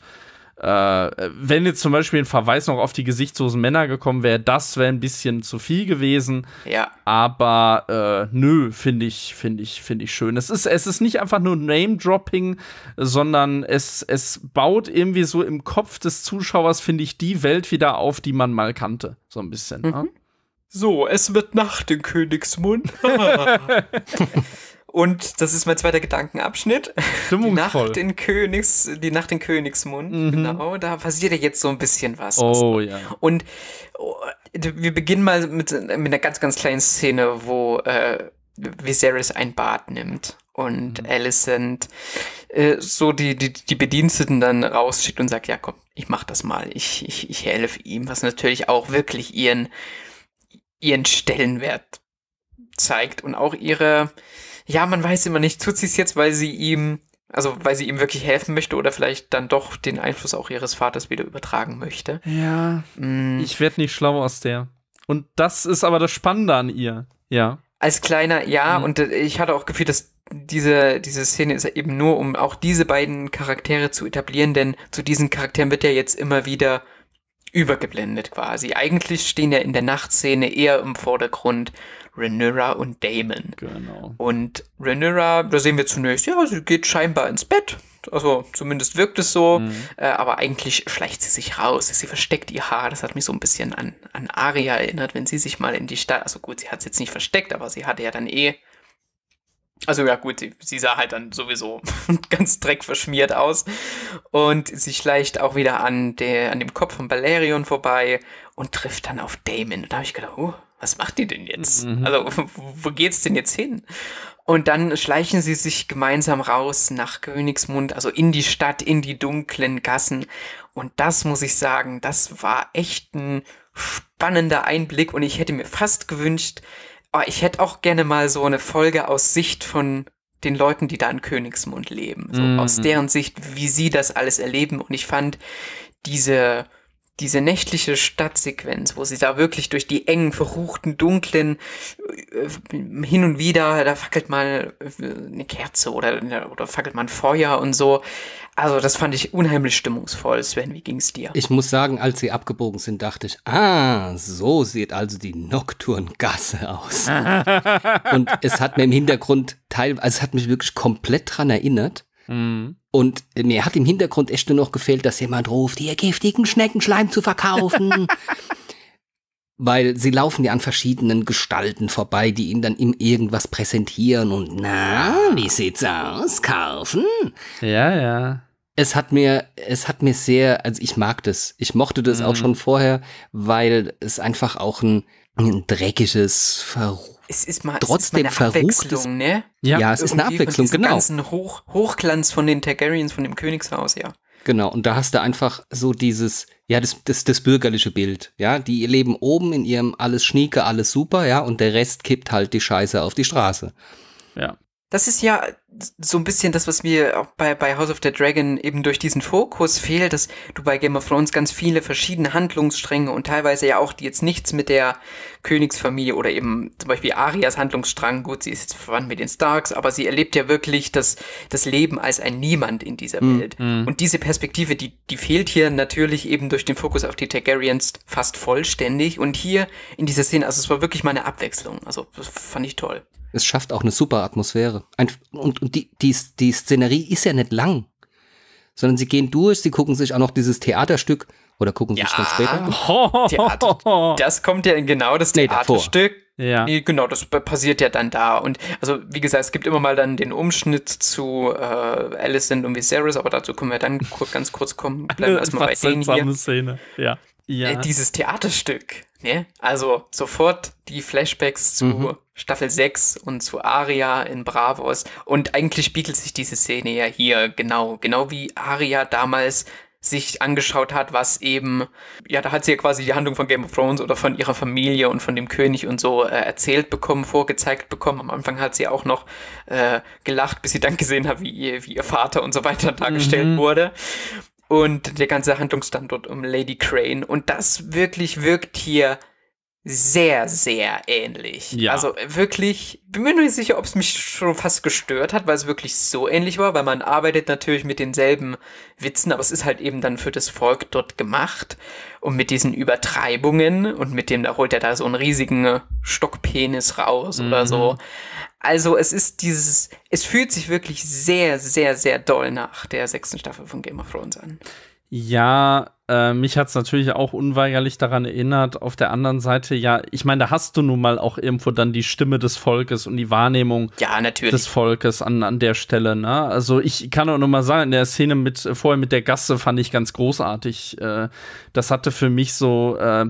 wenn jetzt zum Beispiel ein Verweis noch auf die gesichtslosen Männer gekommen wäre, das wäre ein bisschen zu viel gewesen. Ja. Aber äh, nö, finde ich, finde ich, finde ich schön. Es ist, es ist nicht einfach nur Name-Dropping, sondern es, es baut irgendwie so im Kopf des Zuschauers, finde ich, die Welt wieder auf, die man mal kannte. So ein bisschen. Ne? Mhm. Ne? So, es wird Nacht in Königsmund. Und das ist mein zweiter Gedankenabschnitt. Die Nacht in Königs, die Nacht in Königsmund. Mhm. Genau, da passiert ja jetzt so ein bisschen was. Oh ja. Und oh, wir beginnen mal mit, mit einer ganz, ganz kleinen Szene, wo äh, Viserys ein Bad nimmt und mhm. Alicent äh, so die, die, die Bediensteten dann rausschickt und sagt, ja komm, ich mach das mal, ich, ich, ich helfe ihm, was natürlich auch wirklich ihren, ihren Stellenwert zeigt und auch ihre, ja, man weiß immer nicht, tut sie es jetzt, weil sie ihm, also weil sie ihm wirklich helfen möchte oder vielleicht dann doch den Einfluss auch ihres Vaters wieder übertragen möchte. Ja. Mm. Ich werde nicht schlau aus der. Und das ist aber das Spannende an ihr. Ja. Als kleiner, ja, mhm. und äh, ich hatte auch gefühlt, dass diese, diese Szene ist eben nur, um auch diese beiden Charaktere zu etablieren, denn zu diesen Charakteren wird ja jetzt immer wieder übergeblendet quasi. Eigentlich stehen ja in der Nachtszene eher im Vordergrund Rhaenyra und Damon. Genau. Und Rhaenyra, da sehen wir zunächst, ja, sie geht scheinbar ins Bett. Also zumindest wirkt es so, mhm. äh, aber eigentlich schleicht sie sich raus. Sie versteckt ihr Haar. Das hat mich so ein bisschen an, an Aria erinnert, wenn sie sich mal in die Stadt, also gut, sie hat es jetzt nicht versteckt, aber sie hatte ja dann eh also ja gut, sie, sie, sah halt dann sowieso ganz dreckverschmiert aus. Und sie schleicht auch wieder an, der, an dem Kopf von Balerion vorbei und trifft dann auf Damon. Und da habe ich gedacht, oh, was macht die denn jetzt? Mhm. Also, wo geht's denn jetzt hin? Und dann schleichen sie sich gemeinsam raus nach Königsmund, also in die Stadt, in die dunklen Gassen. Und das muss ich sagen, das war echt ein spannender Einblick und ich hätte mir fast gewünscht, oh, ich hätte auch gerne mal so eine Folge aus Sicht von den Leuten, die da in Königsmund leben. So mhm. aus deren Sicht, wie sie das alles erleben. Und ich fand diese, diese nächtliche Stadtsequenz, wo sie da wirklich durch die engen, verruchten, dunklen, äh, hin und wieder, da fackelt mal äh, eine Kerze oder, oder fackelt mal ein Feuer und so. Also das fand ich unheimlich stimmungsvoll. Sven, wie ging's dir? Ich muss sagen, als sie abgebogen sind, dachte ich, ah, so sieht also die Nocturngasse aus. und es hat mir im Hintergrund teilweise, also es hat mich wirklich komplett dran erinnert. Mhm. Und mir hat im Hintergrund echt nur noch gefehlt, dass jemand ruft, ihr giftigen Schneckenschleim zu verkaufen. Weil sie laufen ja an verschiedenen Gestalten vorbei, die ihnen dann ihm irgendwas präsentieren und na, wie sieht's aus? Kaufen? Ja, ja. Es hat mir, es hat mir sehr, also ich mag das. Ich mochte das mhm. auch schon vorher, weil es einfach auch ein, ein dreckiges, verruchtes es ist mal, trotzdem es ist mal eine Abwechslung, ne? Ja, ja es ist eine Abwechslung, genau. ganzen Hoch, Hochglanz von den Targaryens, von dem Königshaus, ja. Genau, und da hast du einfach so dieses, ja, das, das, das bürgerliche Bild, ja, die leben oben in ihrem alles schnieke, alles super, ja, und der Rest kippt halt die Scheiße auf die Straße. Ja. Das ist ja so ein bisschen das, was mir auch bei, bei House of the Dragon eben durch diesen Fokus fehlt, dass du bei Game of Thrones ganz viele verschiedene Handlungsstränge und teilweise ja auch, die jetzt nichts mit der Königsfamilie oder eben zum Beispiel Arias Handlungsstrang, gut, sie ist jetzt verwandt mit den Starks, aber sie erlebt ja wirklich das, das Leben als ein Niemand in dieser mhm. Welt. Mm. Und diese Perspektive, die, die fehlt hier natürlich eben durch den Fokus auf die Targaryens fast vollständig und hier in dieser Szene, also es war wirklich mal eine Abwechslung, also das fand ich toll. Es schafft auch eine super Atmosphäre. Ein, und und die, die, die Szenerie ist ja nicht lang, sondern sie gehen durch, sie gucken sich auch noch dieses Theaterstück oder gucken ja, sich dann später Theater, das kommt ja in genau das Theaterstück. Nee, ja. Nee, genau, das passiert ja dann da. Und also, wie gesagt, es gibt immer mal dann den Umschnitt zu äh, Alicent und Viserys, aber dazu können wir dann ganz kurz kommen. Bleiben erstmal bei denen hier. Szene, ja. ja. Äh, dieses Theaterstück, ne? Also sofort die Flashbacks zu mhm. Staffel 6 und zu Aria in Bravos. Und eigentlich spiegelt sich diese Szene ja hier genau, genau wie Aria damals sich angeschaut hat, was eben, ja, da hat sie ja quasi die Handlung von Game of Thrones oder von ihrer Familie und von dem König und so äh, erzählt bekommen, vorgezeigt bekommen. Am Anfang hat sie auch noch äh, gelacht, bis sie dann gesehen hat, wie ihr, wie ihr Vater und so weiter dargestellt mhm. wurde. Und der ganze Handlungsstandort um Lady Crane. Und das wirklich wirkt hier sehr, sehr ähnlich. Ja. Also wirklich, bin mir nicht sicher, ob es mich schon fast gestört hat, weil es wirklich so ähnlich war, weil man arbeitet natürlich mit denselben Witzen, aber es ist halt eben dann für das Volk dort gemacht und mit diesen Übertreibungen und mit dem, da holt er da so einen riesigen Stockpenis raus mhm. oder so. Also es ist dieses, es fühlt sich wirklich sehr, sehr, sehr doll nach der sechsten Staffel von Game of Thrones an. Ja, äh, mich hat es natürlich auch unweigerlich daran erinnert. Auf der anderen Seite, ja, ich meine, da hast du nun mal auch irgendwo dann die Stimme des Volkes und die Wahrnehmung ja, des Volkes an, an der Stelle. Ne? Also ich kann auch nur mal sagen, in der Szene mit vorher mit der Gasse fand ich ganz großartig. Äh, das hatte für mich so äh,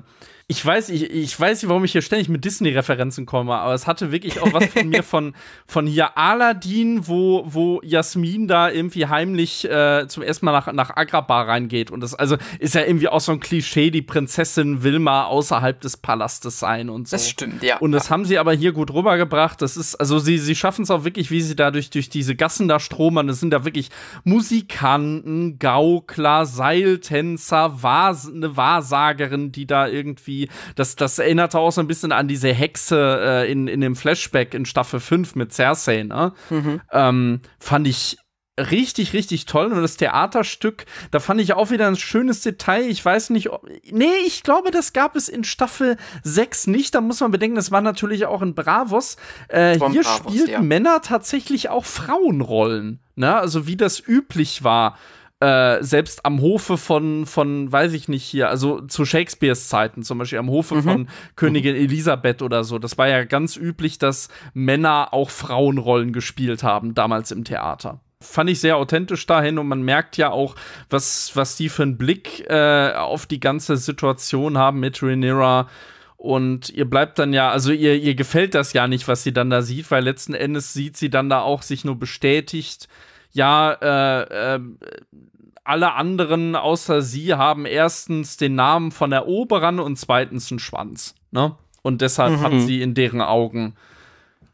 ich weiß, ich, ich weiß nicht, warum ich hier ständig mit Disney-Referenzen komme, aber es hatte wirklich auch was von mir von, von hier Aladdin, wo, wo Jasmin da irgendwie heimlich äh, zum ersten Mal nach, nach Agrabah reingeht. Und das also ist ja irgendwie auch so ein Klischee, die Prinzessin will mal außerhalb des Palastes sein und so. Das stimmt, ja. Und das haben sie aber hier gut rübergebracht. Das ist, also sie, sie schaffen es auch wirklich, wie sie da durch, durch diese Gassen da stromern. Das sind da wirklich Musikanten, Gaukler, Seiltänzer, Wahrs eine Wahrsagerin, die da irgendwie das, das erinnerte auch so ein bisschen an diese Hexe äh, in, in dem Flashback in Staffel 5 mit Cersei, ne? Mhm. Ähm, fand ich richtig, richtig toll. Und das Theaterstück, da fand ich auch wieder ein schönes Detail. Ich weiß nicht, ob, nee, ich glaube, das gab es in Staffel 6 nicht. Da muss man bedenken, das war natürlich auch in Bravos. Äh, hier Bravos, spielten ja. Männer tatsächlich auch Frauenrollen. Ne? Also wie das üblich war äh, selbst am Hofe von, von, weiß ich nicht hier, also zu Shakespeares Zeiten, zum Beispiel am Hofe mhm. von Königin. Elisabeth oder so. Das war ja ganz üblich, dass Männer auch Frauenrollen gespielt haben, damals im Theater fand ich sehr authentisch dahin und man merkt ja auch, was, was die für einen Blick äh, auf die ganze Situation haben mit Rhaenyra. Und ihr bleibt dann ja, also ihr, ihr gefällt das ja nicht, was sie dann da sieht, weil letzten Endes sieht sie dann da auch sich nur bestätigt, ja, äh, äh, alle anderen außer sie haben erstens den Namen von Eroberern und zweitens einen Schwanz. Ne? Und deshalb mhm. hat sie in deren Augen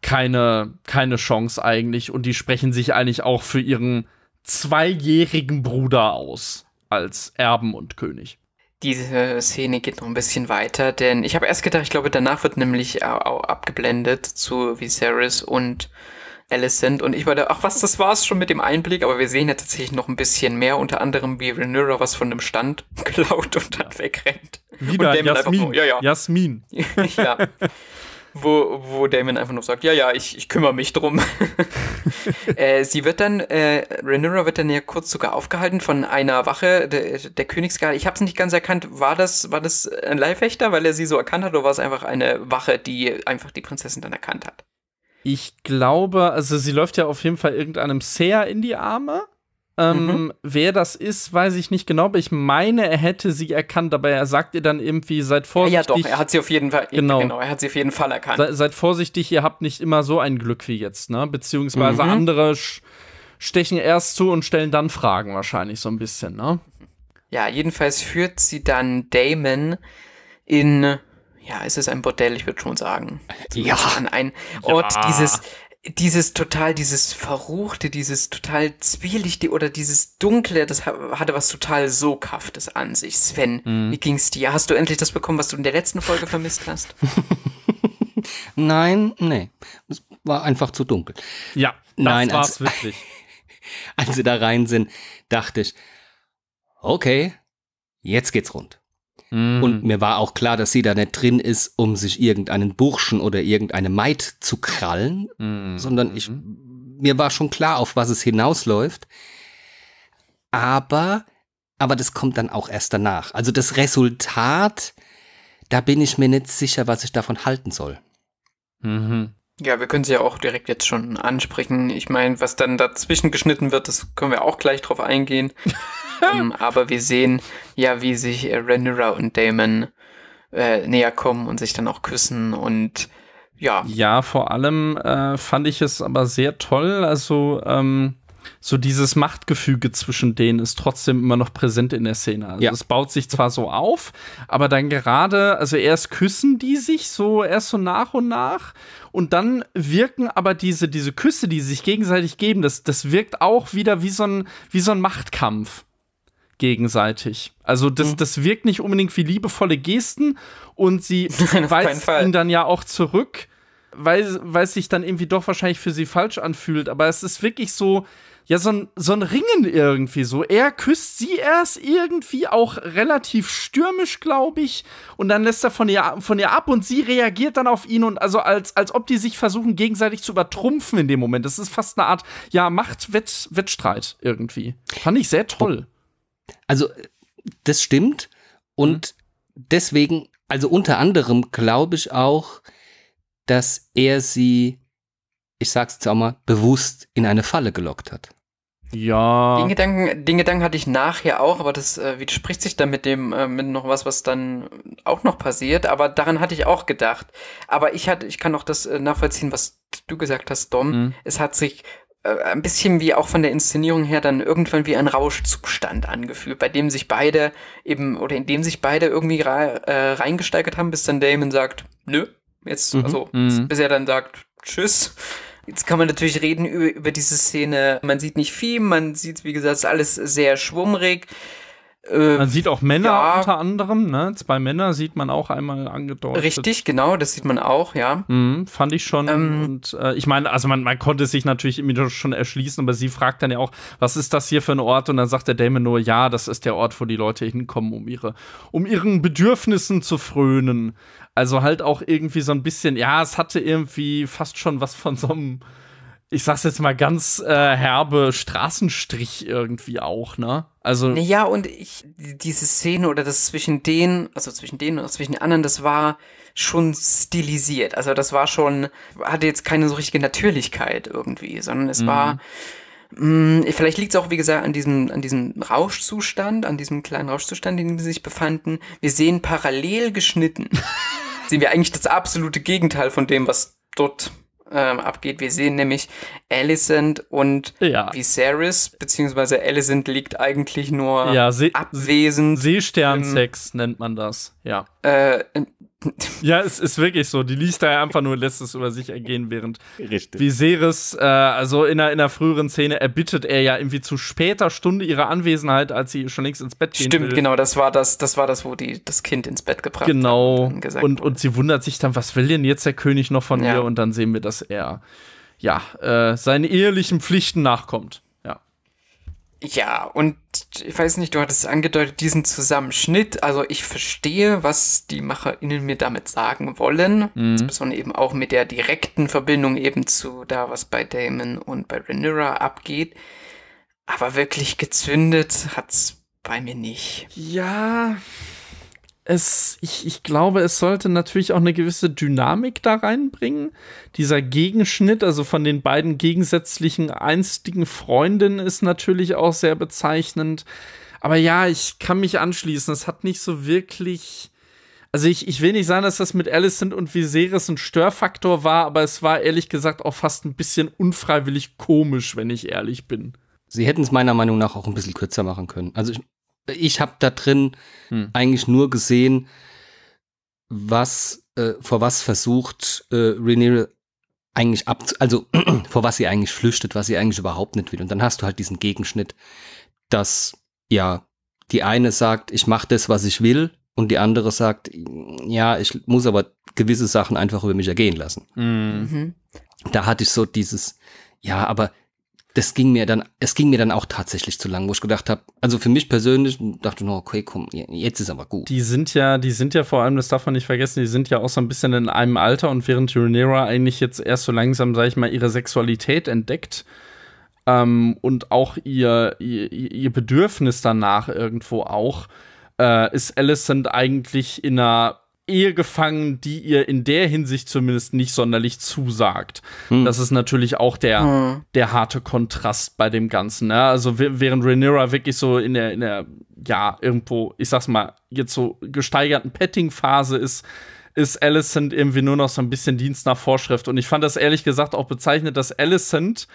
keine, keine Chance eigentlich. Und die sprechen sich eigentlich auch für ihren zweijährigen Bruder aus als Erben und König. Diese Szene geht noch ein bisschen weiter, denn ich habe erst gedacht, ich glaube, danach wird nämlich auch abgeblendet zu Viserys und Alicent und ich war da, ach was, das war's schon mit dem Einblick, aber wir sehen ja tatsächlich noch ein bisschen mehr, unter anderem wie Rhaenyra was von dem Stand klaut und dann wegrennt. Wieder Jasmin. Nur, ja, ja. Jasmin. ja. wo, wo Damon einfach nur sagt, ja, ja, ich, ich kümmere mich drum. äh, sie wird dann, äh, Rhaenyra wird dann ja kurz sogar aufgehalten von einer Wache der, der Königsgarde. Ich habe es nicht ganz erkannt, war das, war das ein Leibwächter, weil er sie so erkannt hat, oder war es einfach eine Wache, die einfach die Prinzessin dann erkannt hat? Ich glaube, also sie läuft ja auf jeden Fall irgendeinem Seher in die Arme. Ähm, mhm. Wer das ist, weiß ich nicht genau, aber ich meine, er hätte sie erkannt, aber er sagt ihr dann irgendwie, seid vorsichtig. Ja, ja doch, er hat sie auf jeden Fall, genau, genau er hat sie auf jeden Fall erkannt. Se, seid vorsichtig, ihr habt nicht immer so ein Glück wie jetzt, ne? Beziehungsweise mhm. andere stechen erst zu und stellen dann Fragen wahrscheinlich so ein bisschen, ne? Ja, jedenfalls führt sie dann Damon in, ja, ist es ein Bordell, ich würde schon sagen. Ja. An einen Ort ja. dieses, dieses total, dieses Verruchte, dieses total Zwielichte oder dieses Dunkle, das hatte was total Soghaftes an sich. Sven, mhm. wie ging's dir? Hast du endlich das bekommen, was du in der letzten Folge vermisst hast? Nein, nee. Es war einfach zu dunkel. Ja, das Nein, war's als, wirklich. Als sie da rein sind, dachte ich, okay, jetzt geht's rund. Mhm. Und mir war auch klar, dass sie da nicht drin ist, um sich irgendeinen Burschen oder irgendeine Maid zu krallen, mhm. sondern ich, mir war schon klar, auf was es hinausläuft. Aber, aber das kommt dann auch erst danach. Also das Resultat, da bin ich mir nicht sicher, was ich davon halten soll. Mhm. Ja, wir können sie ja auch direkt jetzt schon ansprechen. Ich meine, was dann dazwischen geschnitten wird, das können wir auch gleich drauf eingehen. um, aber wir sehen ja, wie sich äh, Rhaenyra und Damon äh, näher kommen und sich dann auch küssen und ja. Ja, vor allem äh, fand ich es aber sehr toll. Also, ähm, so dieses Machtgefüge zwischen denen ist trotzdem immer noch präsent in der Szene. Also ja. es baut sich zwar so auf, aber dann gerade, also erst küssen die sich so erst so nach und nach und dann wirken aber diese, diese Küsse, die sie sich gegenseitig geben, das, das wirkt auch wieder wie so ein, wie so ein Machtkampf gegenseitig. Also das, mhm. das wirkt nicht unbedingt wie liebevolle Gesten und sie weist ihn dann ja auch zurück, weil, weil es sich dann irgendwie doch wahrscheinlich für sie falsch anfühlt. Aber es ist wirklich so, ja, so ein, so ein Ringen irgendwie so. Er küsst sie erst irgendwie auch relativ stürmisch, glaube ich. Und dann lässt er von ihr, von ihr ab und sie reagiert dann auf ihn und also als, als ob die sich versuchen, gegenseitig zu übertrumpfen in dem Moment. Das ist fast eine Art, ja, Macht-Wettstreit irgendwie. Fand ich sehr toll. Also, das stimmt. Und mhm. deswegen, also unter anderem glaube ich auch, dass er sie, ich sag's jetzt auch mal, bewusst in eine Falle gelockt hat. Ja. Den Gedanken, den Gedanken hatte ich nachher auch, aber das äh, widerspricht sich dann mit dem, äh, mit noch was, was dann auch noch passiert. Aber daran hatte ich auch gedacht. Aber ich hatte, ich kann auch das äh, nachvollziehen, was du gesagt hast, Dom. Mhm. Es hat sich äh, ein bisschen wie auch von der Inszenierung her dann irgendwann wie ein Rauschzustand angefühlt, bei dem sich beide eben, oder in dem sich beide irgendwie äh, reingesteigert haben, bis dann Damon sagt, nö, jetzt, mhm. also, mhm. bis er dann sagt, tschüss. Jetzt kann man natürlich reden über, über diese Szene. Man sieht nicht viel, man sieht, wie gesagt, alles sehr schwummrig. Äh, man sieht auch Männer ja, unter anderem, ne? Zwei Männer sieht man auch einmal angedeutet. Richtig, genau, das sieht man auch, ja. Mhm, fand ich schon. Ähm, und äh, ich meine, also man, man konnte sich natürlich irgendwie schon erschließen, aber sie fragt dann ja auch, was ist das hier für ein Ort? Und dann sagt der Damon nur, ja, das ist der Ort, wo die Leute hinkommen, um ihre, um ihren Bedürfnissen zu frönen. Also halt auch irgendwie so ein bisschen, ja, es hatte irgendwie fast schon was von so einem, ich sag's jetzt mal ganz äh, herbe Straßenstrich irgendwie auch, ne? Also. Ja, und ich, diese Szene oder das zwischen denen, also zwischen denen und zwischen den anderen, das war schon stilisiert. Also das war schon, hatte jetzt keine so richtige Natürlichkeit irgendwie, sondern es mhm. war, mh, mm, vielleicht liegt es auch, wie gesagt, an diesem, an diesem Rauschzustand, an diesem kleinen Rauschzustand, in dem sie sich befanden. Wir sehen parallel geschnitten. sehen wir eigentlich das absolute Gegenteil von dem, was dort ähm, abgeht. Wir sehen nämlich Alicent und ja. Viserys, beziehungsweise Alicent liegt eigentlich nur ja, See abwesend. Seesternsex nennt man das, ja. Äh, Ja, es ist wirklich so. Die liest da ja einfach nur, lässt es über sich ergehen, während Richtig. Viserys, äh, also in der, in der früheren Szene, erbittet er ja irgendwie zu später Stunde ihre Anwesenheit, als sie schon längst ins Bett gehen Stimmt, will. genau, das war das, das war das, wo die das Kind ins Bett gebracht Genau. haben. gesagt Und, und sie wundert sich dann, was will denn jetzt der König noch von Ja. ihr? Und dann sehen wir, dass er, ja, äh, seinen ehelichen Pflichten nachkommt. Ja. Ja, ich weiß nicht, du hattest angedeutet, diesen Zusammenschnitt. Also ich verstehe, was die MacherInnen mir damit sagen wollen. Insbesondere eben auch mit der direkten Verbindung eben zu da, was bei Damon und bei Rhaenyra abgeht. Aber wirklich gezündet hat's bei mir nicht. Ja, es, ich, ich glaube, es sollte natürlich auch eine gewisse Dynamik da reinbringen. Dieser Gegenschnitt, also von den beiden gegensätzlichen einstigen Freundinnen, ist natürlich auch sehr bezeichnend. Aber ja, ich kann mich anschließen. Es hat nicht so wirklich. Also ich, ich will nicht sagen, dass das mit Alicent und Viserys ein Störfaktor war, aber es war ehrlich gesagt auch fast ein bisschen unfreiwillig komisch, wenn ich ehrlich bin. Sie hätten es meiner Meinung nach auch ein bisschen kürzer machen können. Also ich, ich habe da drin eigentlich nur gesehen, was äh, vor was versucht äh, Rhaenyra eigentlich ab, also vor was sie eigentlich flüchtet, was sie eigentlich überhaupt nicht will. Und dann hast du halt diesen Gegenschnitt, dass ja die eine sagt, ich mache das, was ich will, und die andere sagt, ja, ich muss aber gewisse Sachen einfach über mich ergehen lassen Mhm. da hatte ich so dieses, ja, aber das ging mir dann, es ging mir dann auch tatsächlich zu lang, wo ich gedacht habe, also für mich persönlich dachte ich, nur, okay, komm, jetzt ist aber gut. Die sind ja, die sind ja vor allem, das darf man nicht vergessen, die sind ja auch so ein bisschen in einem Alter und während Rhaenyra eigentlich jetzt erst so langsam, sag ich mal, ihre Sexualität entdeckt ähm, und auch ihr, ihr, ihr Bedürfnis danach irgendwo auch, äh, ist Alicent eigentlich in einer Ehe gefangen, die ihr in der Hinsicht zumindest nicht sonderlich zusagt. Hm. Das ist natürlich auch der, Mhm. der harte Kontrast bei dem Ganzen. Ne? Also wä- während Rhaenyra wirklich so in der, in der, ja, irgendwo, ich sag's mal, jetzt so gesteigerten Petting-Phase ist, ist Alicent irgendwie nur noch so ein bisschen Dienst nach Vorschrift. Und ich fand das ehrlich gesagt auch bezeichnend, dass Alicent,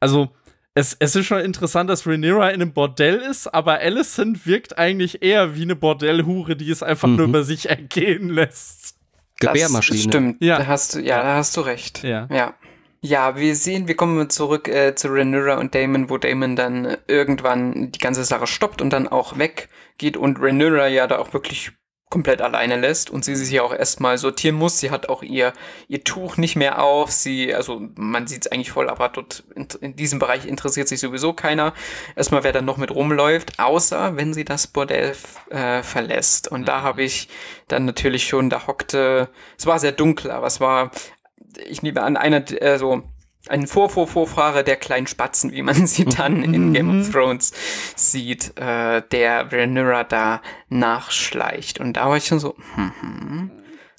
also es, es ist schon interessant, dass Rhaenyra in einem Bordell ist, aber Alicent wirkt eigentlich eher wie eine Bordellhure, die es einfach nur Mhm. über sich ergehen lässt. Gebärmaschine. Das stimmt, Ja. da hast du, ja, da hast du recht. Ja. Ja. Ja, wir sehen, wir kommen zurück äh, zu Rhaenyra und Damon, wo Damon dann äh, irgendwann die ganze Sache stoppt und dann auch weggeht und Rhaenyra ja da auch wirklich komplett alleine lässt und sie sich ja auch erstmal sortieren muss. Sie hat auch ihr, ihr Tuch nicht mehr auf. Sie, also man sieht es eigentlich voll, aber dort in, in diesem Bereich interessiert sich sowieso keiner. Erstmal, wer dann noch mit rumläuft, außer wenn sie das Bordell äh, verlässt. Und da habe ich dann natürlich schon, da hockte, es war sehr dunkel, aber es war, ich nehme an, einer, äh, so, ein Vorvorvorfahrer der kleinen Spatzen, wie man sie dann in Game of Thrones sieht, äh, der Rhaenyra da nachschleicht. Und da war ich schon so, hm, hm,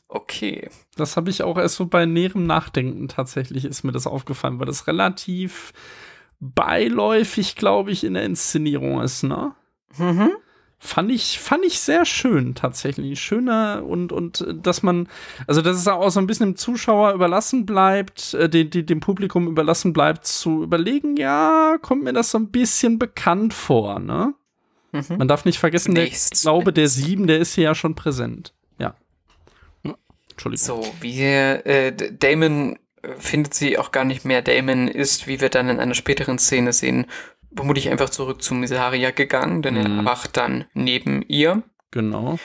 okay. Das habe ich auch erst so bei näherem Nachdenken tatsächlich ist mir das aufgefallen, weil das relativ beiläufig, glaube ich, in der Inszenierung ist, ne? Mhm. Fand ich, fand ich sehr schön tatsächlich. Schöner und, und äh, dass man, also dass es auch so ein bisschen dem Zuschauer überlassen bleibt, äh, dem, dem dem Publikum überlassen bleibt, zu überlegen, ja, kommt mir das so ein bisschen bekannt vor, ne? Mhm. Man darf nicht vergessen, der Zunächst, Glaube der. Sieben, der ist hier ja schon präsent. Ja. Entschuldigung. So, wie äh, Damon äh, findet sie auch gar nicht mehr. Damon ist, wie wir dann in einer späteren Szene sehen, vermutlich einfach zurück zu Misaria gegangen, denn er Mhm. erwacht dann neben ihr. Genau.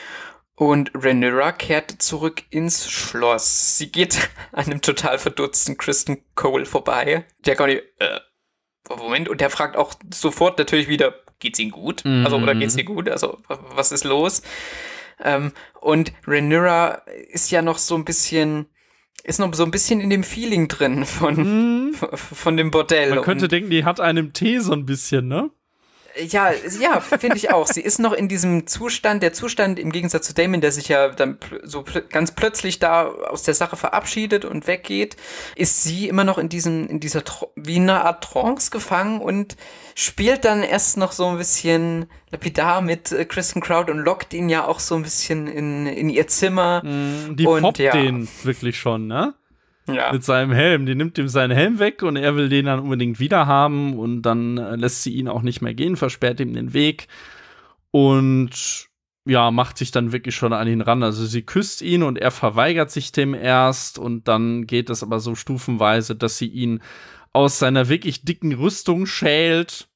Und Rhaenyra kehrt zurück ins Schloss. Sie geht an einem total verdutzten Kristen Cole vorbei. Der gar nicht, äh, Moment, und der fragt auch sofort natürlich wieder, geht's Ihnen gut? Also, oder Mhm. geht's ihr gut? Also, wa- was ist los? Ähm, und Rhaenyra ist ja noch so ein bisschen, ist noch so ein bisschen in dem Feeling drin von, von, von dem Bordell. Man könnte denken, die hat einem Tee so ein bisschen, ne? Ja, ja, finde ich auch. Sie ist noch in diesem Zustand, der Zustand im Gegensatz zu Damon, der sich ja dann so pl ganz plötzlich da aus der Sache verabschiedet und weggeht, ist sie immer noch in diesem, in dieser, Tro- wie eine Art Trance gefangen und spielt dann erst noch so ein bisschen lapidar mit äh, Kristen Crowd und lockt ihn ja auch so ein bisschen in, in ihr Zimmer. Die Und foppt ja. den wirklich schon, ne? Ja. Mit seinem Helm. Die nimmt ihm seinen Helm weg und er will den dann unbedingt wieder haben und dann äh, lässt sie ihn auch nicht mehr gehen, versperrt ihm den Weg. Und ja, macht sich dann wirklich schon an ihn ran. Also sie küsst ihn und er verweigert sich dem erst und dann geht es aber so stufenweise, dass sie ihn aus seiner wirklich dicken Rüstung schält.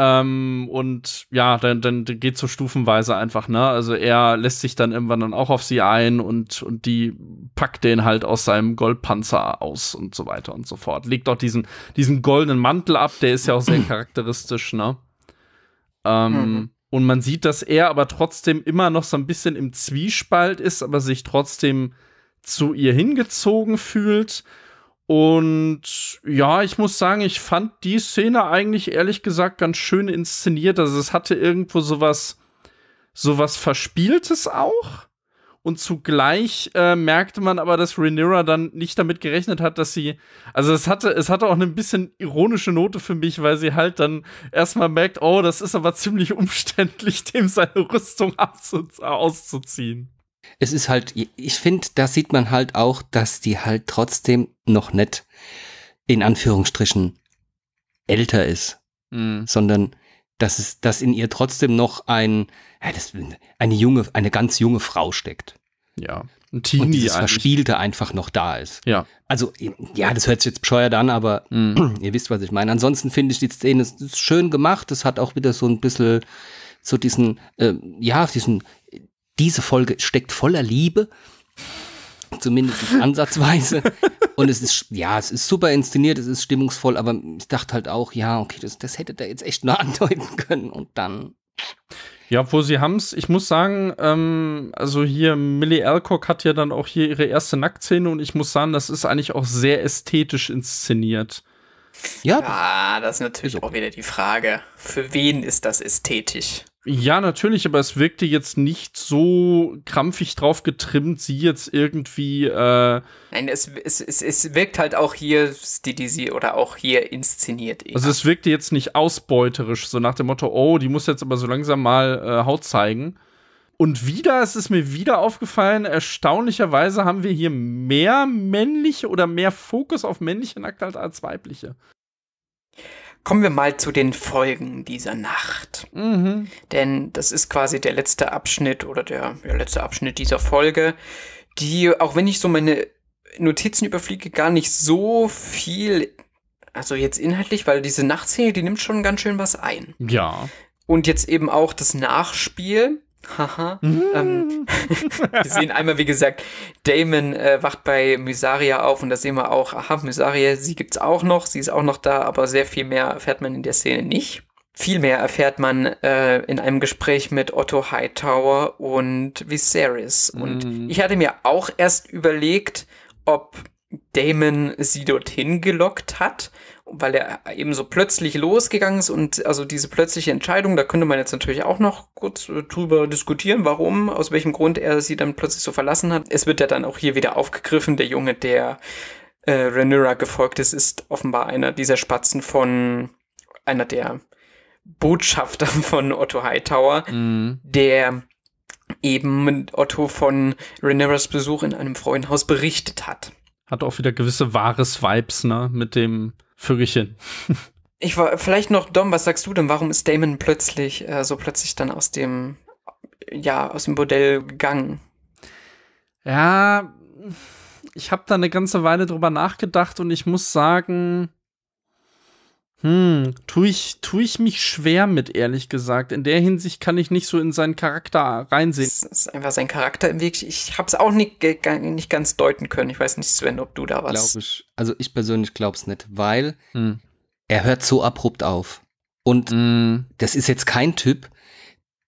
Ähm, und ja, dann, dann geht so stufenweise einfach, ne? Also er lässt sich dann irgendwann dann auch auf sie ein und, und die packt den halt aus seinem Goldpanzer aus und so weiter und so fort. Legt auch diesen, diesen goldenen Mantel ab, der ist ja auch sehr charakteristisch, ne? Ähm, mhm. Und man sieht, dass er aber trotzdem immer noch so ein bisschen im Zwiespalt ist, aber sich trotzdem zu ihr hingezogen fühlt. Und ja, ich muss sagen, ich fand die Szene eigentlich ehrlich gesagt ganz schön inszeniert. Also es hatte irgendwo sowas, sowas Verspieltes auch. Und zugleich äh, merkte man aber, dass Rhaenyra dann nicht damit gerechnet hat, dass sie, also es hatte, es hatte auch eine bisschen ironische Note für mich, weil sie halt dann erstmal merkt, oh, das ist aber ziemlich umständlich, dem seine Rüstung auszuziehen. Es ist halt, ich finde, da sieht man halt auch, dass die halt trotzdem noch nicht in Anführungsstrichen älter ist, mhm. sondern dass es, dass in ihr trotzdem noch ein, ja, das, eine junge, eine ganz junge Frau steckt. Ja. Ein Teenie und dieses eigentlich. Verspielte einfach noch da ist. Ja. Also, ja, das hört sich jetzt bescheuert an, aber mm. ihr wisst, was ich meine. Ansonsten finde ich die Szene ist schön gemacht. Es hat auch wieder so ein bisschen so diesen, äh, ja, diesen, diese Folge steckt voller Liebe. Zumindest ansatzweise. und es ist, ja, es ist super inszeniert, es ist stimmungsvoll, aber ich dachte halt auch, ja, okay, das, das hätte der jetzt echt nur andeuten können und dann. Ja, wo sie haben's, ich muss sagen, ähm, also hier Millie Alcock hat ja dann auch hier ihre erste Nacktszene und ich muss sagen, das ist eigentlich auch sehr ästhetisch inszeniert. Ja, ja das ist natürlich auch wieder die Frage, für wen ist das ästhetisch? Ja, natürlich, aber es wirkte jetzt nicht so krampfig drauf getrimmt, sie jetzt irgendwie. Äh Nein, es, es, es, es wirkt halt auch hier stilisiert oder auch hier inszeniert. Eher. Also es wirkte jetzt nicht ausbeuterisch, so nach dem Motto, oh, die muss jetzt aber so langsam mal äh, Haut zeigen. Und wieder, es ist mir wieder aufgefallen, erstaunlicherweise haben wir hier mehr männliche oder mehr Fokus auf männliche Nacktheit als weibliche. Kommen wir mal zu den Folgen dieser Nacht. Mhm. Denn das ist quasi der letzte Abschnitt oder der, der letzte Abschnitt dieser Folge, die, auch wenn ich so meine Notizen überfliege, gar nicht so viel, also jetzt inhaltlich, weil diese Nachtszene, die nimmt schon ganz schön was ein. Ja. Und jetzt eben auch das Nachspiel Haha. Mm. ähm, wir sehen einmal, wie gesagt, Damon äh, wacht bei Mysaria auf und da sehen wir auch, aha, Mysaria, sie gibt's auch noch, sie ist auch noch da, aber sehr viel mehr erfährt man in der Szene nicht. Viel mehr erfährt man äh, in einem Gespräch mit Otto Hightower und Viserys. Mm. Und ich hatte mir auch erst überlegt, ob Damon sie dorthin gelockt hat weil er eben so plötzlich losgegangen ist und also diese plötzliche Entscheidung, da könnte man jetzt natürlich auch noch kurz äh, drüber diskutieren, warum, aus welchem Grund er sie dann plötzlich so verlassen hat. Es wird ja dann auch hier wieder aufgegriffen, der Junge, der äh, Rhaenyra gefolgt ist, ist offenbar einer dieser Spatzen von einer der Botschafter von Otto Hightower, mhm. der eben Otto von Rhaenyras Besuch in einem Freudenhaus berichtet hat. Hat auch wieder gewisse wahres Vibes, ne, mit dem Vögelchen. ich war vielleicht noch Dom, was sagst du denn? Warum ist Damon plötzlich äh, so plötzlich dann aus dem ja aus dem Bordell gegangen? Ja, ich habe da eine ganze Weile drüber nachgedacht und ich muss sagen, hm, tue ich, tu ich mich schwer mit, ehrlich gesagt. In der Hinsicht kann ich nicht so in seinen Charakter reinsehen. Das ist einfach sein Charakter im Weg. Ich habe es auch nicht, nicht ganz deuten können. Ich weiß nicht, Sven, ob du da was. Glaub ich, also ich persönlich glaube es nicht, weil hm. er hört so abrupt auf. Und hm. das ist jetzt kein Typ,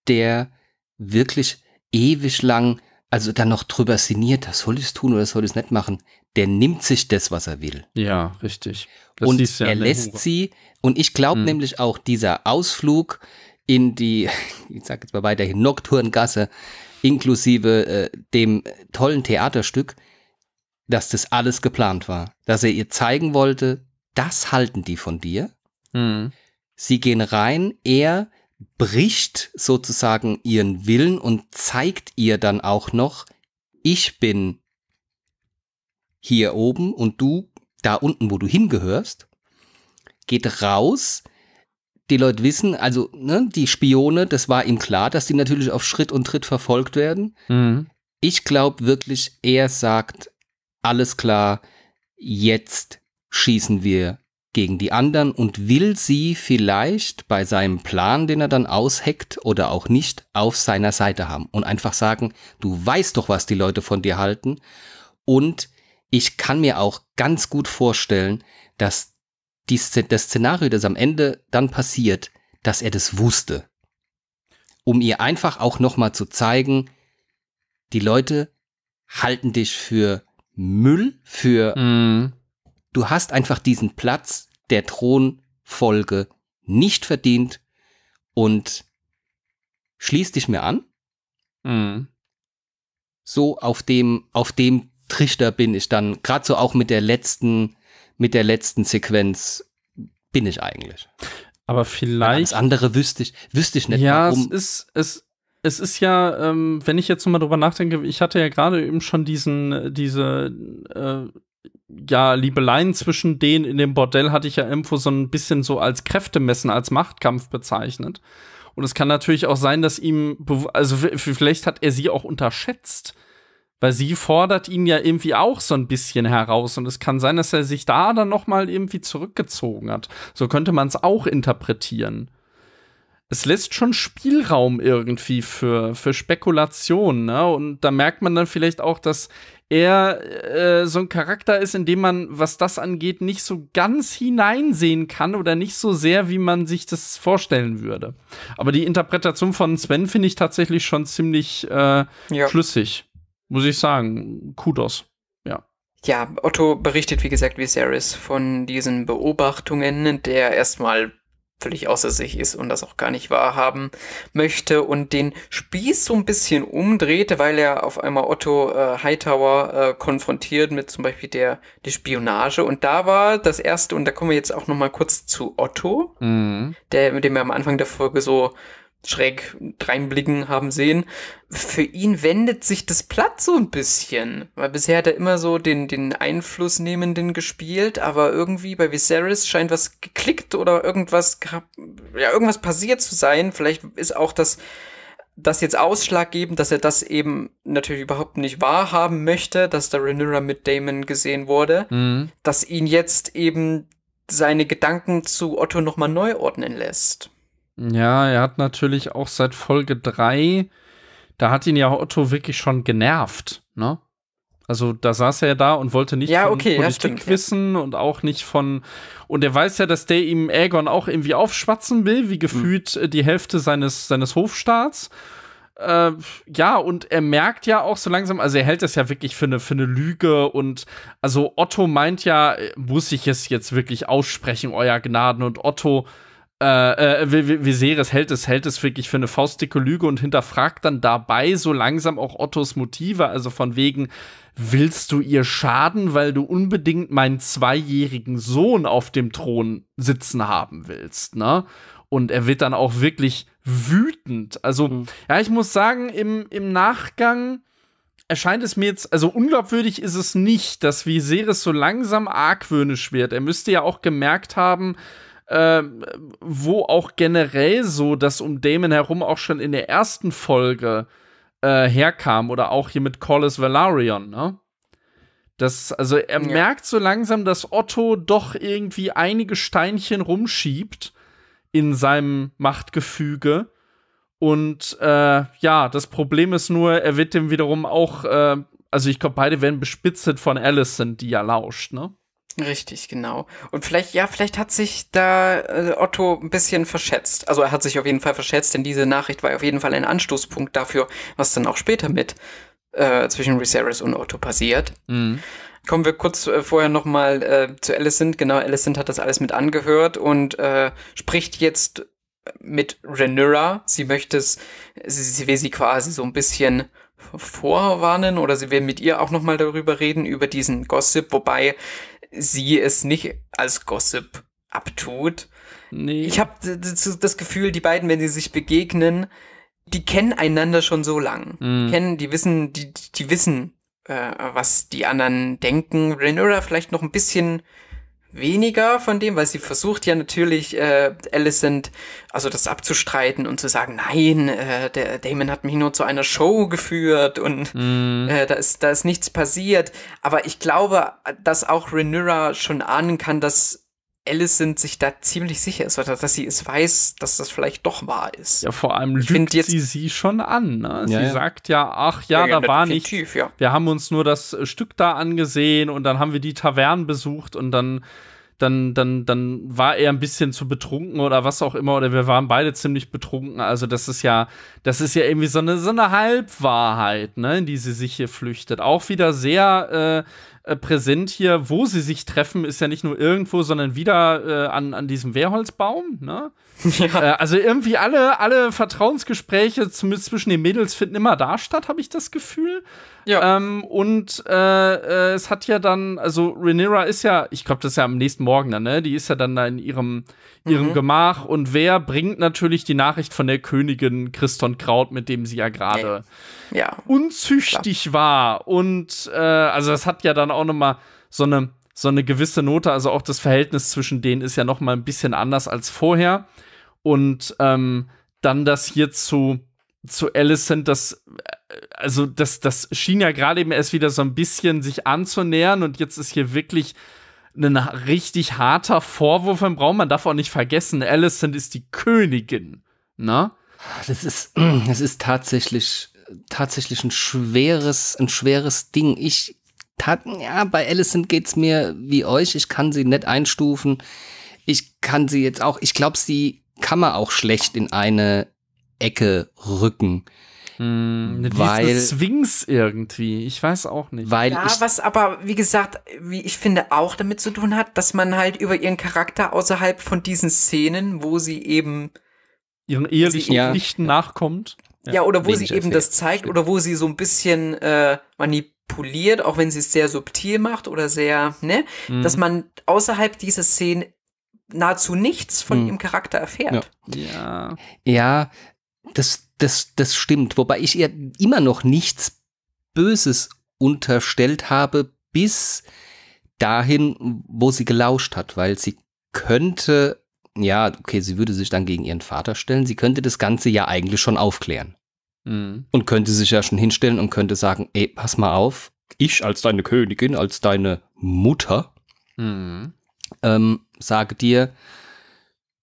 der wirklich ewig lang, also dann noch drüber sinniert, das soll ich es tun oder soll ich es nicht machen der nimmt sich das, was er will. Ja, richtig. Das und ja er lässt sie, und ich glaube hm. nämlich auch, dieser Ausflug in die, ich sag jetzt mal weiterhin, Nocturngasse, inklusive äh, dem tollen Theaterstück, dass das alles geplant war. Dass er ihr zeigen wollte, das halten die von dir. Hm. Sie gehen rein, er bricht sozusagen ihren Willen und zeigt ihr dann auch noch, ich bin hier oben und du da unten, wo du hingehörst, geht raus, die Leute wissen, also ne, die Spione, das war ihm klar, dass die natürlich auf Schritt und Tritt verfolgt werden. Mhm. Ich glaube wirklich, er sagt, alles klar, jetzt schießen wir gegen die anderen und will sie vielleicht bei seinem Plan, den er dann ausheckt oder auch nicht, auf seiner Seite haben und einfach sagen, du weißt doch, was die Leute von dir halten und ich kann mir auch ganz gut vorstellen, dass die, das Szenario, das am Ende dann passiert, dass er das wusste. Um ihr einfach auch nochmal zu zeigen, die Leute halten dich für Müll, für Mhm. Du hast einfach diesen Platz der Thronfolge nicht verdient und schließ dich mir an. Mhm. So auf dem, auf dem Trichter bin ich dann, gerade so auch mit der letzten, mit der letzten Sequenz bin ich eigentlich. Aber Alles vielleicht. andere wüsste ich, wüsste ich nicht, ja, warum. es ist, es, es ist ja, ähm, wenn ich jetzt noch mal drüber nachdenke, ich hatte ja gerade eben schon diesen, diese, äh, ja, Liebeleien zwischen denen in dem Bordell hatte ich ja irgendwo so ein bisschen so als Kräftemessen, als Machtkampf bezeichnet. Und es kann natürlich auch sein, dass ihm, also vielleicht hat er sie auch unterschätzt. Weil sie fordert ihn ja irgendwie auch so ein bisschen heraus. Und es kann sein, dass er sich da dann noch mal irgendwie zurückgezogen hat. So könnte man es auch interpretieren es lässt schon Spielraum irgendwie für, für Spekulation, ne? Und da merkt man dann vielleicht auch, dass er äh, so ein Charakter ist, in dem man, was das angeht, nicht so ganz hineinsehen kann oder nicht so sehr, wie man sich das vorstellen würde. Aber die Interpretation von Sven finde ich tatsächlich schon ziemlich äh, Ja. schlüssig, muss ich sagen. Kudos. Ja. Ja, Otto berichtet, wie gesagt, Viserys von diesen Beobachtungen, der erstmal völlig außer sich ist und das auch gar nicht wahrhaben möchte und den Spieß so ein bisschen umdrehte, weil er auf einmal Otto äh, Hightower äh, konfrontiert mit zum Beispiel der, der Spionage. Und da war das erste, und da kommen wir jetzt auch noch mal kurz zu Otto, Mhm. der, mit dem wir am Anfang der Folge so schräg reinblicken haben sehen. Für ihn wendet sich das Blatt so ein bisschen. Weil bisher hat er immer so den, den Einflussnehmenden gespielt, aber irgendwie bei Viserys scheint was geklickt oder irgendwas, ja, irgendwas passiert zu sein. Vielleicht ist auch das, das jetzt ausschlaggebend, dass er das eben natürlich überhaupt nicht wahrhaben möchte, dass da Rhaenyra mit Damon gesehen wurde, Mhm. dass ihn jetzt eben seine Gedanken zu Otto nochmal neu ordnen lässt. Ja, er hat natürlich auch seit Folge 3, da hat ihn ja Otto wirklich schon genervt, ne? Also da saß er da und wollte nicht Ja, von okay, ja, Politik stimmt, ja. wissen und auch nicht von und er weiß ja, dass der ihm Aegon auch irgendwie aufschwatzen will, wie gefühlt äh, die Hälfte seines seines Hofstaats. Äh, ja, und er merkt ja auch so langsam, also er hält das ja wirklich für eine, für eine Lüge und also Otto meint ja, äh, muss ich es jetzt wirklich aussprechen, euer Gnaden und Otto äh, äh, Vi- Viserys hält es, hält es wirklich für eine faustdicke Lüge und hinterfragt dann dabei so langsam auch Ottos Motive, also von wegen, willst du ihr schaden, weil du unbedingt meinen zweijährigen Sohn auf dem Thron sitzen haben willst, ne? Und er wird dann auch wirklich wütend. Also, ja, ich muss sagen, im, im Nachgang erscheint es mir jetzt, also unglaubwürdig ist es nicht, dass Viserys so langsam argwöhnisch wird. Er müsste ja auch gemerkt haben, äh, wo auch generell so das um Damon herum auch schon in der ersten Folge äh, herkam oder auch hier mit Corlys Valarion, ne? Das, also er Ja. merkt so langsam, dass Otto doch irgendwie einige Steinchen rumschiebt in seinem Machtgefüge. Und äh, ja, das Problem ist nur, er wird dem wiederum auch, äh, also ich glaube, beide werden bespitzelt von Allison, die ja lauscht, ne? Richtig, genau. Und vielleicht, ja, vielleicht hat sich da äh, Otto ein bisschen verschätzt. Also er hat sich auf jeden Fall verschätzt, denn diese Nachricht war auf jeden Fall ein Anstoßpunkt dafür, was dann auch später mit äh, zwischen Viserys und Otto passiert. Mhm. Kommen wir kurz äh, vorher nochmal äh, zu Alicent. Genau, Alicent hat das alles mit angehört und äh, spricht jetzt mit Rhaenyra. Sie möchte es, sie, sie will sie quasi so ein bisschen vorwarnen oder sie will mit ihr auch nochmal darüber reden, über diesen Gossip, wobei sie es nicht als Gossip abtut. Nee. Ich habe das Gefühl, die beiden, wenn sie sich begegnen, die kennen einander schon so lang. Mhm. Kennen, die wissen, die, die wissen, äh, was die anderen denken. Rhaenyra vielleicht noch ein bisschen weniger von dem, weil sie versucht ja natürlich äh, Alicent also das abzustreiten und zu sagen, nein, äh, der Damon hat mich nur zu einer Show geführt und mm. äh, da ist da ist nichts passiert. Aber ich glaube, dass auch Rhaenyra schon ahnen kann, dass Alicent sich da ziemlich sicher ist, oder dass sie es weiß, dass das vielleicht doch wahr ist. Ja, vor allem lügt jetzt, sie sie schon an. Ne? Sie ja, sagt ja, ach ja, ja da war nicht. Ja. Wir haben uns nur das Stück da angesehen und dann haben wir die Tavernen besucht und dann dann, dann, dann war er ein bisschen zu betrunken oder was auch immer, oder wir waren beide ziemlich betrunken. Also, das ist ja, das ist ja irgendwie so eine, so eine Halbwahrheit, ne, in die sie sich hier flüchtet. Auch wieder sehr äh, äh präsent hier, wo sie sich treffen, ist ja nicht nur irgendwo, sondern wieder äh, an, an diesem Wehrholzbaum, ne? Ja. Äh, also irgendwie alle, alle Vertrauensgespräche zumindest zwischen den Mädels finden immer da statt, habe ich das Gefühl. Ja. Ähm, und äh, äh, es hat ja dann, also Rhaenyra ist ja, ich glaube, das ist ja am nächsten Morgen dann, ne? Die ist ja dann da in ihrem, ihrem mhm. Gemach und wer bringt natürlich die Nachricht von der Königin Christon Kraut, mit dem sie ja gerade ja. unzüchtig Klar. war. Und äh, also das hat ja dann auch noch mal so eine so eine gewisse Note, also auch das Verhältnis zwischen denen ist ja noch mal ein bisschen anders als vorher. Und ähm, dann das hier zu, zu Alicent, das, äh, also das, das schien ja gerade eben erst wieder so ein bisschen sich anzunähern und jetzt ist hier wirklich ein richtig harter Vorwurf im Raum. Man darf auch nicht vergessen, Alicent ist die Königin, ne? Das ist, das ist tatsächlich, tatsächlich ein schweres, ein schweres Ding. Ich, ja, bei Alicent geht's mir wie euch. Ich kann sie nicht einstufen. Ich kann sie jetzt auch, ich glaube, sie kann man auch schlecht in eine Ecke rücken. Hm, weil Swings irgendwie, ich weiß auch nicht. Weil ja, was aber wie gesagt, wie ich finde auch damit zu tun hat, dass man halt über ihren Charakter außerhalb von diesen Szenen, wo sie eben ihren ehelichen ja. Pflichten nachkommt. Ja, ja oder wo sie eben das zeigt Stimmt. oder wo sie so ein bisschen äh, manipuliert, auch wenn sie es sehr subtil macht oder sehr, ne, mhm. dass man außerhalb dieser Szenen nahezu nichts von hm. ihrem Charakter erfährt. Ja. Ja, das, das, das stimmt. Wobei ich ihr immer noch nichts Böses unterstellt habe, bis dahin, wo sie gelauscht hat, weil sie könnte, ja, okay, sie würde sich dann gegen ihren Vater stellen, sie könnte das Ganze ja eigentlich schon aufklären. Mhm. Und könnte sich ja schon hinstellen und könnte sagen, ey, pass mal auf, ich als deine Königin, als deine Mutter, mhm ähm, sage dir,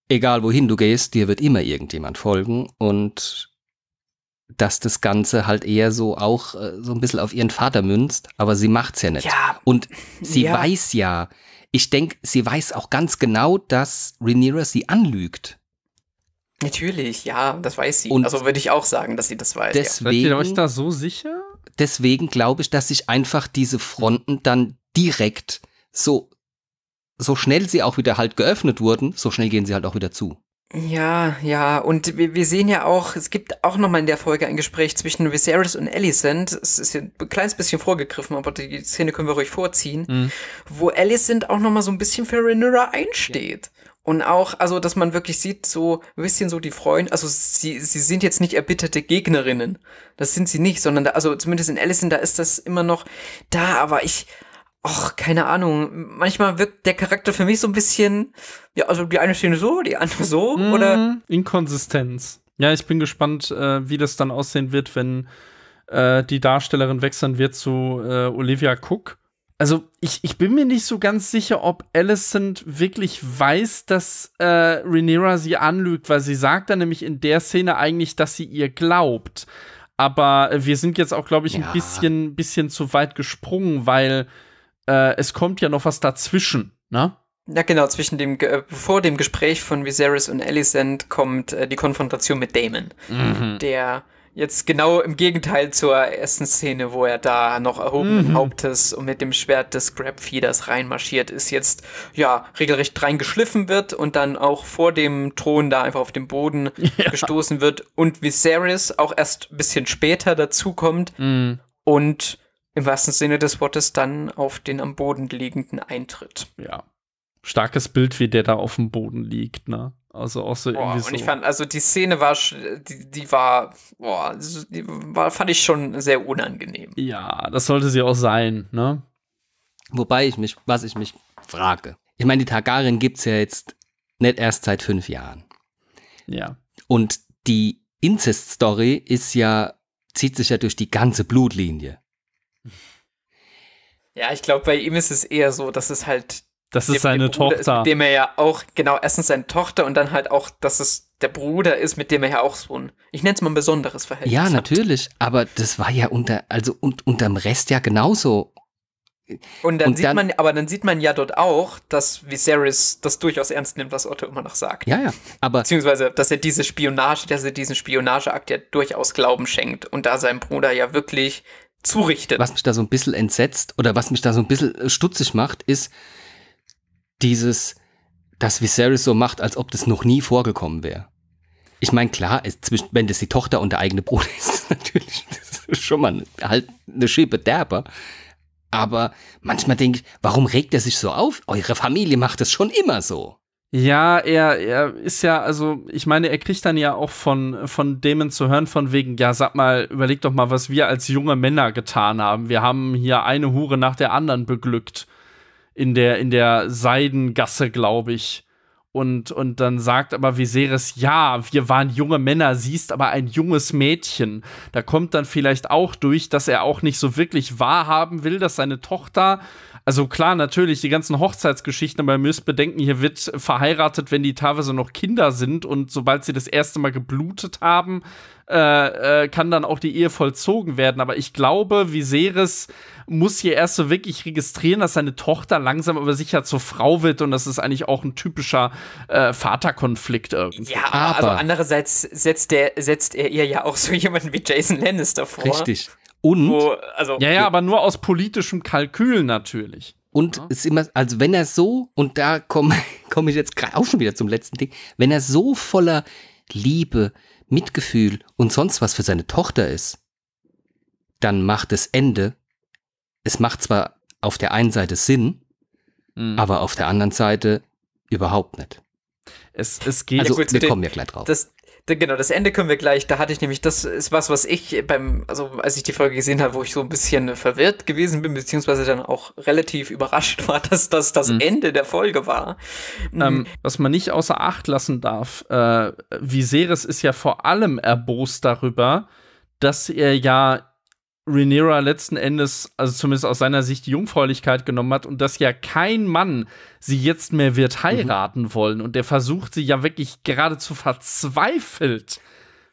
egal wohin du gehst, dir wird immer irgendjemand folgen und dass das Ganze halt eher so auch äh, so ein bisschen auf ihren Vater münzt, aber sie macht's ja nicht. Ja. Und sie ja. weiß ja, ich denke, sie weiß auch ganz genau, dass Rhaenyra sie anlügt. Natürlich, ja, das weiß sie. Und also würde ich auch sagen, dass sie das weiß. Deswegen, ja. Seid ihr euch da so sicher? Deswegen glaube ich, dass sich einfach diese Fronten dann direkt so so schnell sie auch wieder halt geöffnet wurden, so schnell gehen sie halt auch wieder zu. Ja, ja, und wir, wir sehen ja auch, es gibt auch nochmal in der Folge ein Gespräch zwischen Viserys und Alicent. Es ist ein kleines bisschen vorgegriffen, aber die Szene können wir ruhig vorziehen, mhm. wo Alicent auch nochmal so ein bisschen für Rhaenyra einsteht. Und auch, also, dass man wirklich sieht, so ein bisschen so die Freunde, also sie, sie sind jetzt nicht erbitterte Gegnerinnen. Das sind sie nicht, sondern da, also zumindest in Alicent, da ist das immer noch da, aber ich, ach, keine Ahnung, manchmal wirkt der Charakter für mich so ein bisschen, ja, also die eine Szene so, die andere so, mm, oder? Inkonsistenz. Ja, ich bin gespannt, äh, wie das dann aussehen wird, wenn äh, die Darstellerin wechseln wird zu äh, Olivia Cook. Also, ich, ich bin mir nicht so ganz sicher, ob Alicent wirklich weiß, dass äh, Rhaenyra sie anlügt, weil sie sagt dann nämlich in der Szene eigentlich, dass sie ihr glaubt. Aber wir sind jetzt auch, glaube ich, ein bisschen, bisschen zu weit gesprungen, weil äh, es kommt ja noch was dazwischen, ne? Ja, genau, zwischen dem, äh, vor dem Gespräch von Viserys und Alicent kommt äh, die Konfrontation mit Damon, mhm. der jetzt genau im Gegenteil zur ersten Szene, wo er da noch erhobenen mhm. Hauptes und mit dem Schwert des Grabfeeders reinmarschiert ist, jetzt ja regelrecht reingeschliffen wird und dann auch vor dem Thron da einfach auf den Boden ja. gestoßen wird und Viserys auch erst ein bisschen später dazukommt mhm. und im wahrsten Sinne des Wortes dann auf den am Boden liegenden eintritt. Ja. Starkes Bild, wie der da auf dem Boden liegt, ne? Also auch so boah, irgendwie so. Und ich fand, also die Szene war, die, die war, boah, die war, fand ich schon sehr unangenehm. Ja, das sollte sie auch sein, ne? Wobei ich mich, was ich mich frage, Ich meine, die Targaryen gibt's ja jetzt nicht erst seit fünf Jahren. Ja. Und die Inzest-Story ist ja, zieht sich ja durch die ganze Blutlinie. Ja, ich glaube, bei ihm ist es eher so, dass es halt. Das ist seine Bruder Ist, Tochter. mit dem er ja auch, genau, erstens seine Tochter und dann halt auch, dass es der Bruder ist, mit dem er ja auch so ein, ich nenne es mal ein besonderes Verhältnis Ja, hat. natürlich, aber das war ja unter, also und, unterm Rest ja genauso. Und dann Und sieht dann- man, aber dann sieht man ja dort auch, dass Viserys das durchaus ernst nimmt, was Otto immer noch sagt. Ja, ja. Aber Beziehungsweise, dass er diese Spionage, dass er diesen Spionageakt ja durchaus Glauben schenkt und da seinem Bruder ja wirklich zurichtet. was mich da so ein bisschen entsetzt oder was mich da so ein bisschen stutzig macht, ist dieses, dass Viserys so macht, als ob das noch nie vorgekommen wäre. Ich meine, klar, es, wenn das die Tochter und der eigene Bruder ist, ist natürlich das ist schon mal halt eine Schippe derber. Aber manchmal denke ich, warum regt er sich so auf? Eure Familie macht das schon immer so. Ja, er, er ist ja, also ich meine, er kriegt dann ja auch von, von Damon zu hören, von wegen, ja, sag mal, überleg doch mal, was wir als junge Männer getan haben. Wir haben hier eine Hure nach der anderen beglückt. In der, in der Seidengasse, glaube ich. Und, und dann sagt aber Viserys, ja, wir waren junge Männer, sie ist aber ein junges Mädchen. Da kommt dann vielleicht auch durch, dass er auch nicht so wirklich wahrhaben will, dass seine Tochter, also klar, natürlich die ganzen Hochzeitsgeschichten, aber ihr müsst bedenken, hier wird verheiratet, wenn die teilweise noch Kinder sind und sobald sie das erste Mal geblutet haben, äh, äh, kann dann auch die Ehe vollzogen werden. Aber ich glaube, Viserys muss hier erst so wirklich registrieren, dass seine Tochter langsam aber sicher zur Frau wird und das ist eigentlich auch ein typischer äh, Vaterkonflikt irgendwie. ja, aber, also andererseits setzt er, setzt er ihr ja auch so jemanden wie Jason Lannister vor. Richtig. Und Wo, also, Ja, ja, aber nur aus politischem Kalkül natürlich. Und es ist immer, also wenn er so, und da komme komm ich jetzt gerade auch schon wieder zum letzten Ding, wenn er so voller Liebe, Mitgefühl und sonst was für seine Tochter ist, dann macht das Ende, es macht zwar auf der einen Seite Sinn, Mhm. aber auf der anderen Seite überhaupt nicht. es, es geht. Also wir kommen ja gleich drauf. das, da- genau, das Ende können wir gleich, da hatte ich nämlich, das ist was, was ich beim, also als ich die Folge gesehen habe, wo ich so ein bisschen verwirrt gewesen bin, beziehungsweise dann auch relativ überrascht war, dass das das Mhm. Ende der Folge war. Ähm, was man nicht außer Acht lassen darf, äh, Viserys ist ja vor allem erbost darüber, dass er ja Rhaenyra letzten Endes, also zumindest aus seiner Sicht, die Jungfräulichkeit genommen hat und dass ja kein Mann sie jetzt mehr wird heiraten wollen. Und der versucht sie ja wirklich geradezu verzweifelt,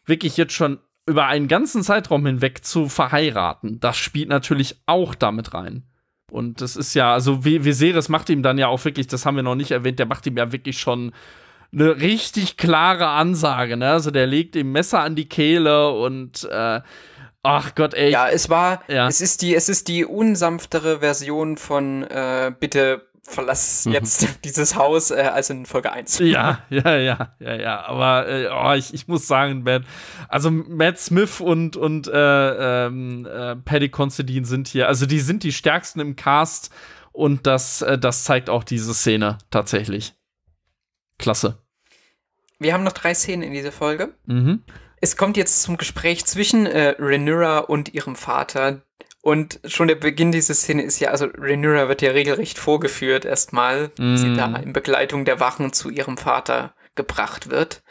wirklich jetzt schon über einen ganzen Zeitraum hinweg zu verheiraten. Das spielt natürlich auch damit rein. Und das ist ja, also Vi- Viserys macht ihm dann ja auch wirklich, das haben wir noch nicht erwähnt, der macht ihm ja wirklich schon eine richtig klare Ansage, ne? Also der legt ihm Messer an die Kehle und äh, ach Gott, ey. Ja, es war, Ja. es ist die, es ist die unsanftere Version von äh, bitte verlass jetzt dieses Haus äh, als in Folge 1. Ja, ja, ja, ja, ja. Aber äh, oh, ich, ich muss sagen, Matt, also Matt Smith und, und äh, ähm, äh, Paddy Considine sind hier, also die sind die stärksten im Cast und das, äh, das zeigt auch diese Szene tatsächlich. Klasse. Wir haben noch drei Szenen in dieser Folge. Mhm. Es kommt jetzt zum Gespräch zwischen äh, Rhaenyra und ihrem Vater. Und schon der Beginn dieser Szene ist ja, also Rhaenyra wird ja regelrecht vorgeführt erstmal, wie sie Mhm. da in Begleitung der Wachen zu ihrem Vater gebracht wird.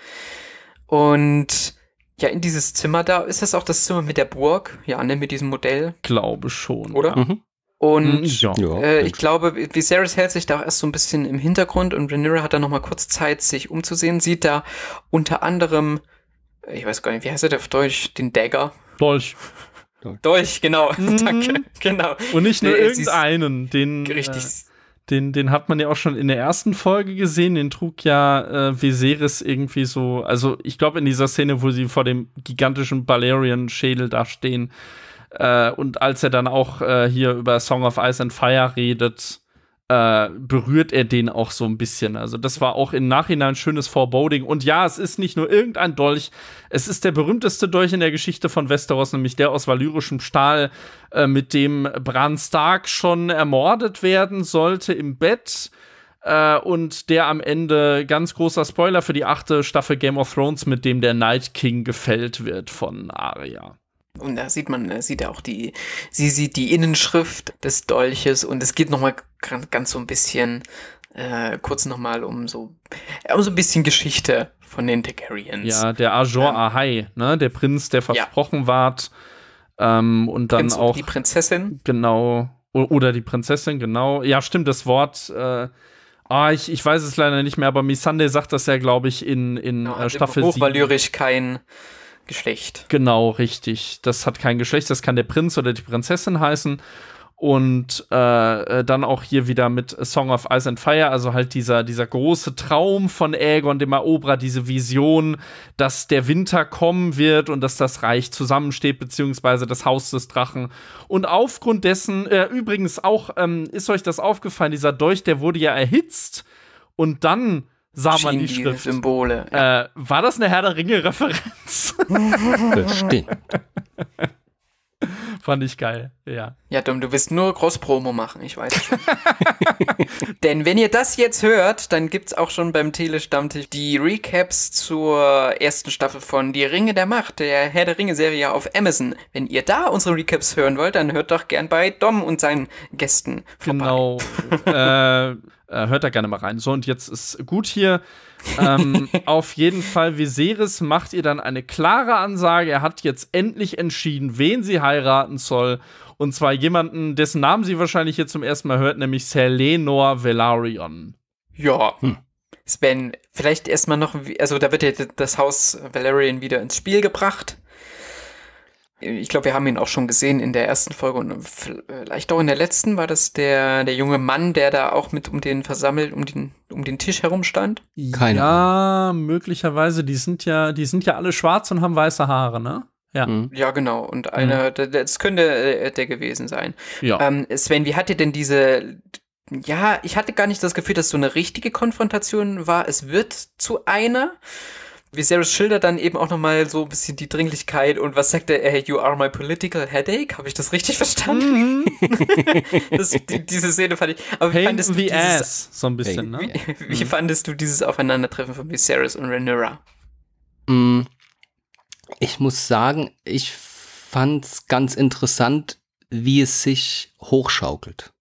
Und ja, in dieses Zimmer da, ist das auch das Zimmer mit der Burg? Ja, ne, mit diesem Modell, Glaube schon. oder? Mhm. Und Mhm, ja. Ja, äh, ich glaube, Viserys hält sich da auch erst so ein bisschen im Hintergrund und Rhaenyra hat dann noch mal kurz Zeit, sich umzusehen. Sieht da unter anderem, ich weiß gar nicht, wie heißt er auf Deutsch, den Dagger. Dolch. Dolch, genau, Mhm. danke, genau. Und nicht nur ist irgendeinen, den. Richtig. Äh, Den, den hat man ja auch schon in der ersten Folge gesehen. Den trug ja äh, Viserys irgendwie so. Also, ich glaube, in dieser Szene, wo sie vor dem gigantischen Balerion-Schädel da stehen. Äh, und als er dann auch äh, hier über Song of Ice and Fire redet, äh, berührt er den auch so ein bisschen. Also, das war auch im Nachhinein ein schönes Foreboding. Und ja, es ist nicht nur irgendein Dolch, es ist der berühmteste Dolch in der Geschichte von Westeros, nämlich der aus valyrischem Stahl, äh, mit dem Bran Stark schon ermordet werden sollte im Bett. Äh, und der am Ende, ganz großer Spoiler für die achte Staffel Game of Thrones, mit dem der Night King gefällt wird von Arya. Und da sieht man, äh, sieht er auch die, sie sieht die Innenschrift des Dolches und es geht nochmal ganz so ein bisschen äh, kurz nochmal um so, um so ein bisschen Geschichte von den Targaryens. Ja, der Ajor ähm, Ahai, ne, der Prinz, der versprochen ja. ward. Ähm, und dann Prinz auch. Die Prinzessin. Genau. Oder die Prinzessin, genau. Ja, stimmt, das Wort. Äh, Ah, ich, ich weiß es leider nicht mehr, aber Missandei sagt das ja, glaube ich, in, in ja, äh, Staffel Buch 7. war lyrisch kein Geschlecht. Genau, richtig. Das hat kein Geschlecht, das kann der Prinz oder die Prinzessin heißen und äh, äh, dann auch hier wieder mit A Song of Ice and Fire, also halt dieser, dieser große Traum von Aegon dem Eroberer, diese Vision, dass der Winter kommen wird und dass das Reich zusammensteht, beziehungsweise das Haus des Drachen. Und aufgrund dessen, äh, übrigens auch, ähm, ist euch das aufgefallen, dieser Dolch, der wurde ja erhitzt und dann sah man die, die Schrift. Symbole. Ja. Äh, war das eine Herr der Ringe-Referenz? Bestimmt. Fand ich geil, ja. Ja, dumm, du willst nur Groß-Promo machen, ich weiß schon. Denn wenn ihr das jetzt hört, dann gibt's auch schon beim Telestammtisch die Recaps zur ersten Staffel von Die Ringe der Macht, der Herr der Ringe-Serie auf Amazon. Wenn ihr da unsere Recaps hören wollt, dann hört doch gern bei Dom und seinen Gästen vorbei. Genau. äh, äh, hört da gerne mal rein. So, und jetzt ist gut hier. ähm, auf jeden Fall, Viserys macht ihr dann eine klare Ansage. Er hat jetzt endlich entschieden, wen sie heiraten soll. Und zwar jemanden, dessen Namen sie wahrscheinlich hier zum ersten Mal hört, nämlich Selenor Velaryon. Ja. Hm. Sven, vielleicht erstmal noch, also da wird ja das Haus Valerian wieder ins Spiel gebracht ich glaube, wir haben ihn auch schon gesehen in der ersten Folge und vielleicht auch in der letzten war das der, der junge Mann, der da auch mit um den versammelt, um den, um den Tisch herumstand. Keine Ja, möglicherweise. Die sind ja, die sind ja alle schwarz und haben weiße Haare, ne? Ja. Mhm. ja, genau. Und einer, mhm. das könnte äh, der gewesen sein. Ja. Ähm, Sven, wie hat dir denn diese ja, ich hatte gar nicht das Gefühl, dass so eine richtige Konfrontation war. Es wird zu einer. Viserys schildert dann eben auch nochmal so ein bisschen die Dringlichkeit und was sagt er? You are my political headache? Habe ich das richtig verstanden? Mhm. das, die, diese Szene fand ich. Aber wie fandest du dieses, ass, so ein bisschen, ne? Wie, wie mhm. fandest du dieses Aufeinandertreffen von Viserys und Rhaenyra? Mm, ich muss sagen, ich fand's ganz interessant, wie es sich hochschaukelt.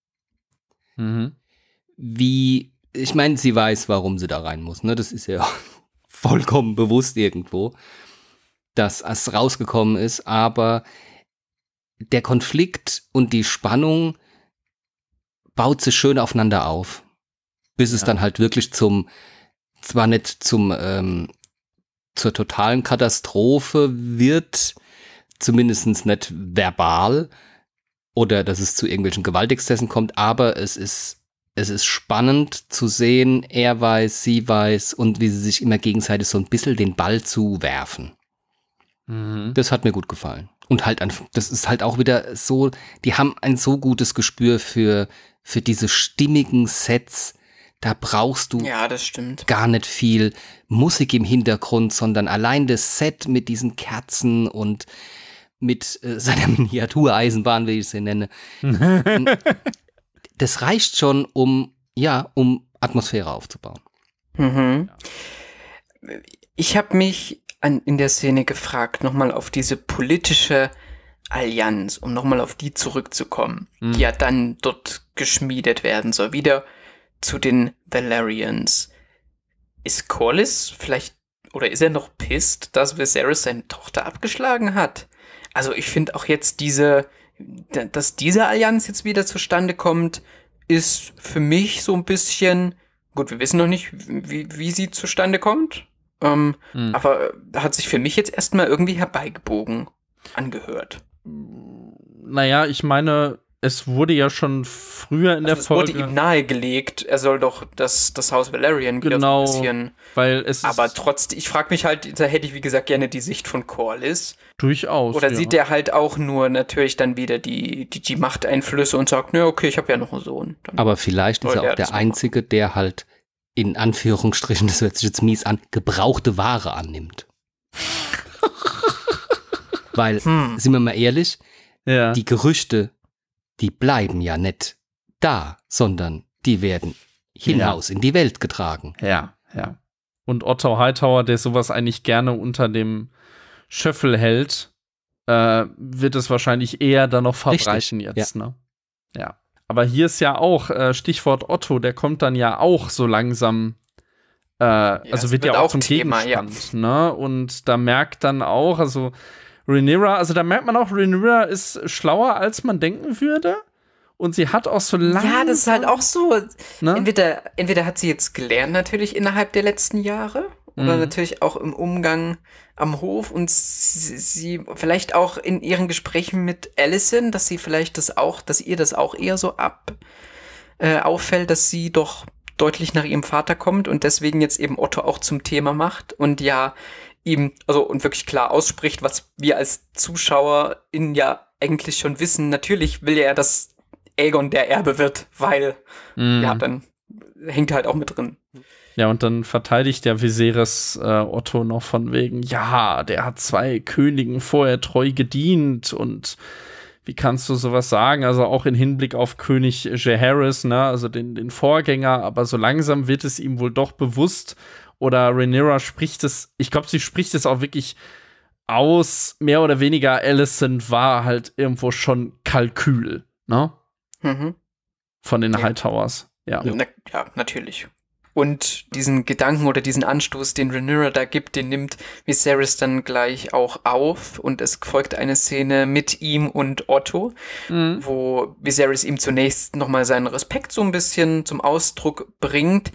Mhm. Wie, ich meine, sie weiß, warum sie da rein muss, ne? Das ist ja vollkommen bewusst irgendwo, dass es rausgekommen ist, aber der Konflikt und die Spannung baut sich schön aufeinander auf, bis es dann halt wirklich zum, zwar nicht zum, ähm, zur totalen Katastrophe wird, zumindest nicht verbal, oder dass es zu irgendwelchen Gewaltexzessen kommt, aber es ist es ist spannend zu sehen, er weiß, sie weiß und wie sie sich immer gegenseitig so ein bisschen den Ball zuwerfen. Mhm. Das hat mir gut gefallen. Und halt, das ist halt auch wieder so, die haben ein so gutes Gespür für, für diese stimmigen Sets. Da brauchst du ja, gar nicht viel Musik im Hintergrund, sondern allein das Set mit diesen Kerzen und mit äh, seiner Miniatureisenbahn, wie ich sie nenne. das reicht schon, um, ja, um Atmosphäre aufzubauen. Mhm. Ich habe mich an, in der Szene gefragt, nochmal auf diese politische Allianz, um nochmal auf die zurückzukommen, mhm. die ja dann dort geschmiedet werden soll. Wieder zu den Valerians. Ist Corlys vielleicht, oder ist er noch pisst, dass Viserys seine Tochter abgeschlagen hat? Also ich finde auch jetzt diese, dass diese Allianz jetzt wieder zustande kommt, ist für mich so ein bisschen, gut, wir wissen noch nicht, wie, wie sie zustande kommt, ähm, hm. aber hat sich für mich jetzt erstmal irgendwie herbeigebogen angehört. Naja, ich meine, es wurde ja schon früher in also der es Folge. Es wurde ihm nahegelegt, er soll doch das, das Haus Valerian genau, so ein bisschen. Weil es aber trotzdem, ich frage mich halt, da hätte ich wie gesagt gerne die Sicht von Corlys. Durchaus. Oder ja. sieht er halt auch nur natürlich dann wieder die, die, die Machteinflüsse und sagt, ne, okay, ich habe ja noch einen Sohn. Dann aber vielleicht ist er auch der Einzige, machen. der halt in Anführungsstrichen, das hört sich jetzt mies an, gebrauchte Ware annimmt. Weil, hm. sind wir mal ehrlich, ja. die Gerüchte die bleiben ja nicht da, sondern die werden hinaus ja. in die Welt getragen. Ja, ja. Und Otto Hightower, der sowas eigentlich gerne unter dem Schöffel hält, äh, wird es wahrscheinlich eher dann noch verbrechen Richtig, jetzt, ja. ne? Ja. Aber hier ist ja auch, äh, Stichwort Otto, der kommt dann ja auch so langsam äh, also wird, wird, ja auch, zum Thema, Gegenstand, ja. ne? Und da merkt dann auch, also Rhaenyra, also da merkt man auch, Rhaenyra ist schlauer, als man denken würde. Und sie hat auch so lange. Ja, das ist halt auch so. Ne? Entweder, entweder hat sie jetzt gelernt, natürlich innerhalb der letzten Jahre, oder mhm. natürlich auch im Umgang am Hof und sie, sie, vielleicht auch in ihren Gesprächen mit Allison, dass sie vielleicht das auch, dass ihr das auch eher so ab äh, auffällt, dass sie doch deutlich nach ihrem Vater kommt und deswegen jetzt eben Otto auch zum Thema macht und ja ihm, also und wirklich klar ausspricht, was wir als Zuschauer in ja eigentlich schon wissen. Natürlich will er, dass Aegon der Erbe wird, weil, mm. ja, dann hängt er halt auch mit drin. Ja, und dann verteidigt der Viserys äh, Otto noch von wegen, ja, der hat zwei Königen vorher treu gedient und wie kannst du sowas sagen? Also auch in Hinblick auf König Jaehaerys, ne, also den, den Vorgänger, aber so langsam wird es ihm wohl doch bewusst. Oder Rhaenyra spricht es, ich glaube, sie spricht es auch wirklich aus, mehr oder weniger, Alicent war halt irgendwo schon Kalkül, ne? Mhm. Von den ja. Hightowers. Ja. Na, ja, natürlich. Und diesen Gedanken oder diesen Anstoß, den Rhaenyra da gibt, den nimmt Viserys dann gleich auch auf und es folgt eine Szene mit ihm und Otto, mhm. wo Viserys ihm zunächst nochmal seinen Respekt so ein bisschen zum Ausdruck bringt,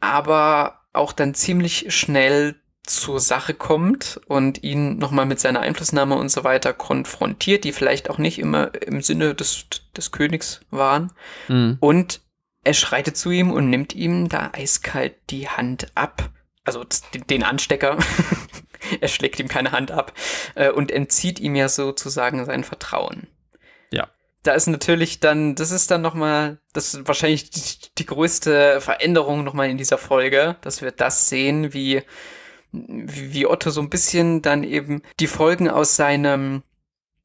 aber auch dann ziemlich schnell zur Sache kommt und ihn nochmal mit seiner Einflussnahme und so weiter konfrontiert, die vielleicht auch nicht immer im Sinne des, des Königs waren. Mhm. Und er schreitet zu ihm und nimmt ihm da eiskalt die Hand ab. Also den Anstecker. er schlägt ihm keine Hand ab äh, und entzieht ihm ja sozusagen sein Vertrauen. Da ist natürlich dann, das ist dann nochmal, das ist wahrscheinlich die, die größte Veränderung nochmal in dieser Folge, dass wir das sehen, wie, wie Otto so ein bisschen dann eben die Folgen aus seinem,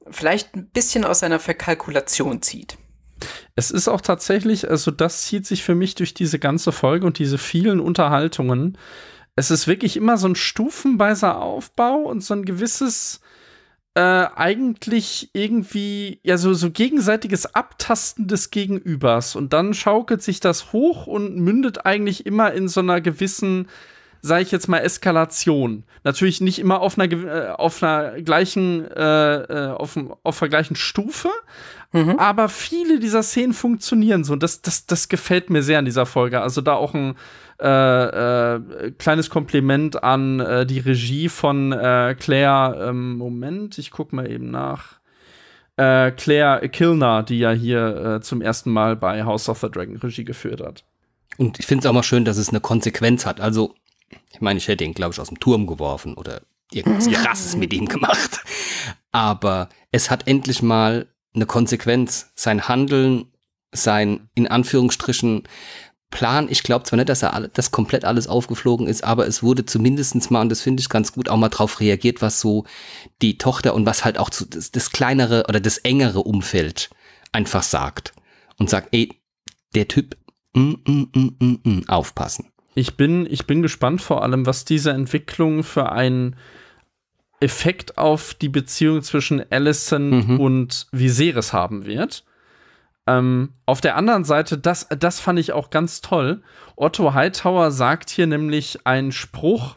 vielleicht ein bisschen aus seiner Verkalkulation zieht. Es ist auch tatsächlich, also das zieht sich für mich durch diese ganze Folge und diese vielen Unterhaltungen. Es ist wirklich immer so ein stufenweiser Aufbau und so ein gewisses äh, eigentlich irgendwie ja so so gegenseitiges Abtasten des Gegenübers. Und dann schaukelt sich das hoch und mündet eigentlich immer in so einer gewissen sage ich jetzt mal, Eskalation. Natürlich nicht immer auf einer, äh, auf einer gleichen, äh, äh, auf, auf der gleichen Stufe, mhm. aber viele dieser Szenen funktionieren so. Das, das, das gefällt mir sehr an dieser Folge. Also da auch ein äh, äh, kleines Kompliment an äh, die Regie von Claire. Ähm, Moment, ich guck mal eben nach. Claire Kilner, die ja hier zum ersten Mal bei House of the Dragon Regie geführt hat. Und ich finde es auch mal schön, dass es eine Konsequenz hat. Also ich meine, ich hätte ihn, glaube ich, aus dem Turm geworfen oder irgendwas Krasses mit ihm gemacht. Aber es hat endlich mal eine Konsequenz. Sein Handeln, sein in Anführungsstrichen Plan, ich glaube zwar nicht, dass er alle, das komplett alles aufgeflogen ist, aber es wurde zumindestens mal, und das finde ich ganz gut, auch mal drauf reagiert, was so die Tochter und was halt auch zu, das, das kleinere oder das engere Umfeld einfach sagt. Und sagt, ey, der Typ, mm, mm, mm, mm, mm aufpassen. Ich bin, ich bin gespannt vor allem, was diese Entwicklung für einen Effekt auf die Beziehung zwischen Allison mhm. und Viserys haben wird. Ähm, auf der anderen Seite, das, das fand ich auch ganz toll. Otto Hightower sagt hier nämlich einen Spruch,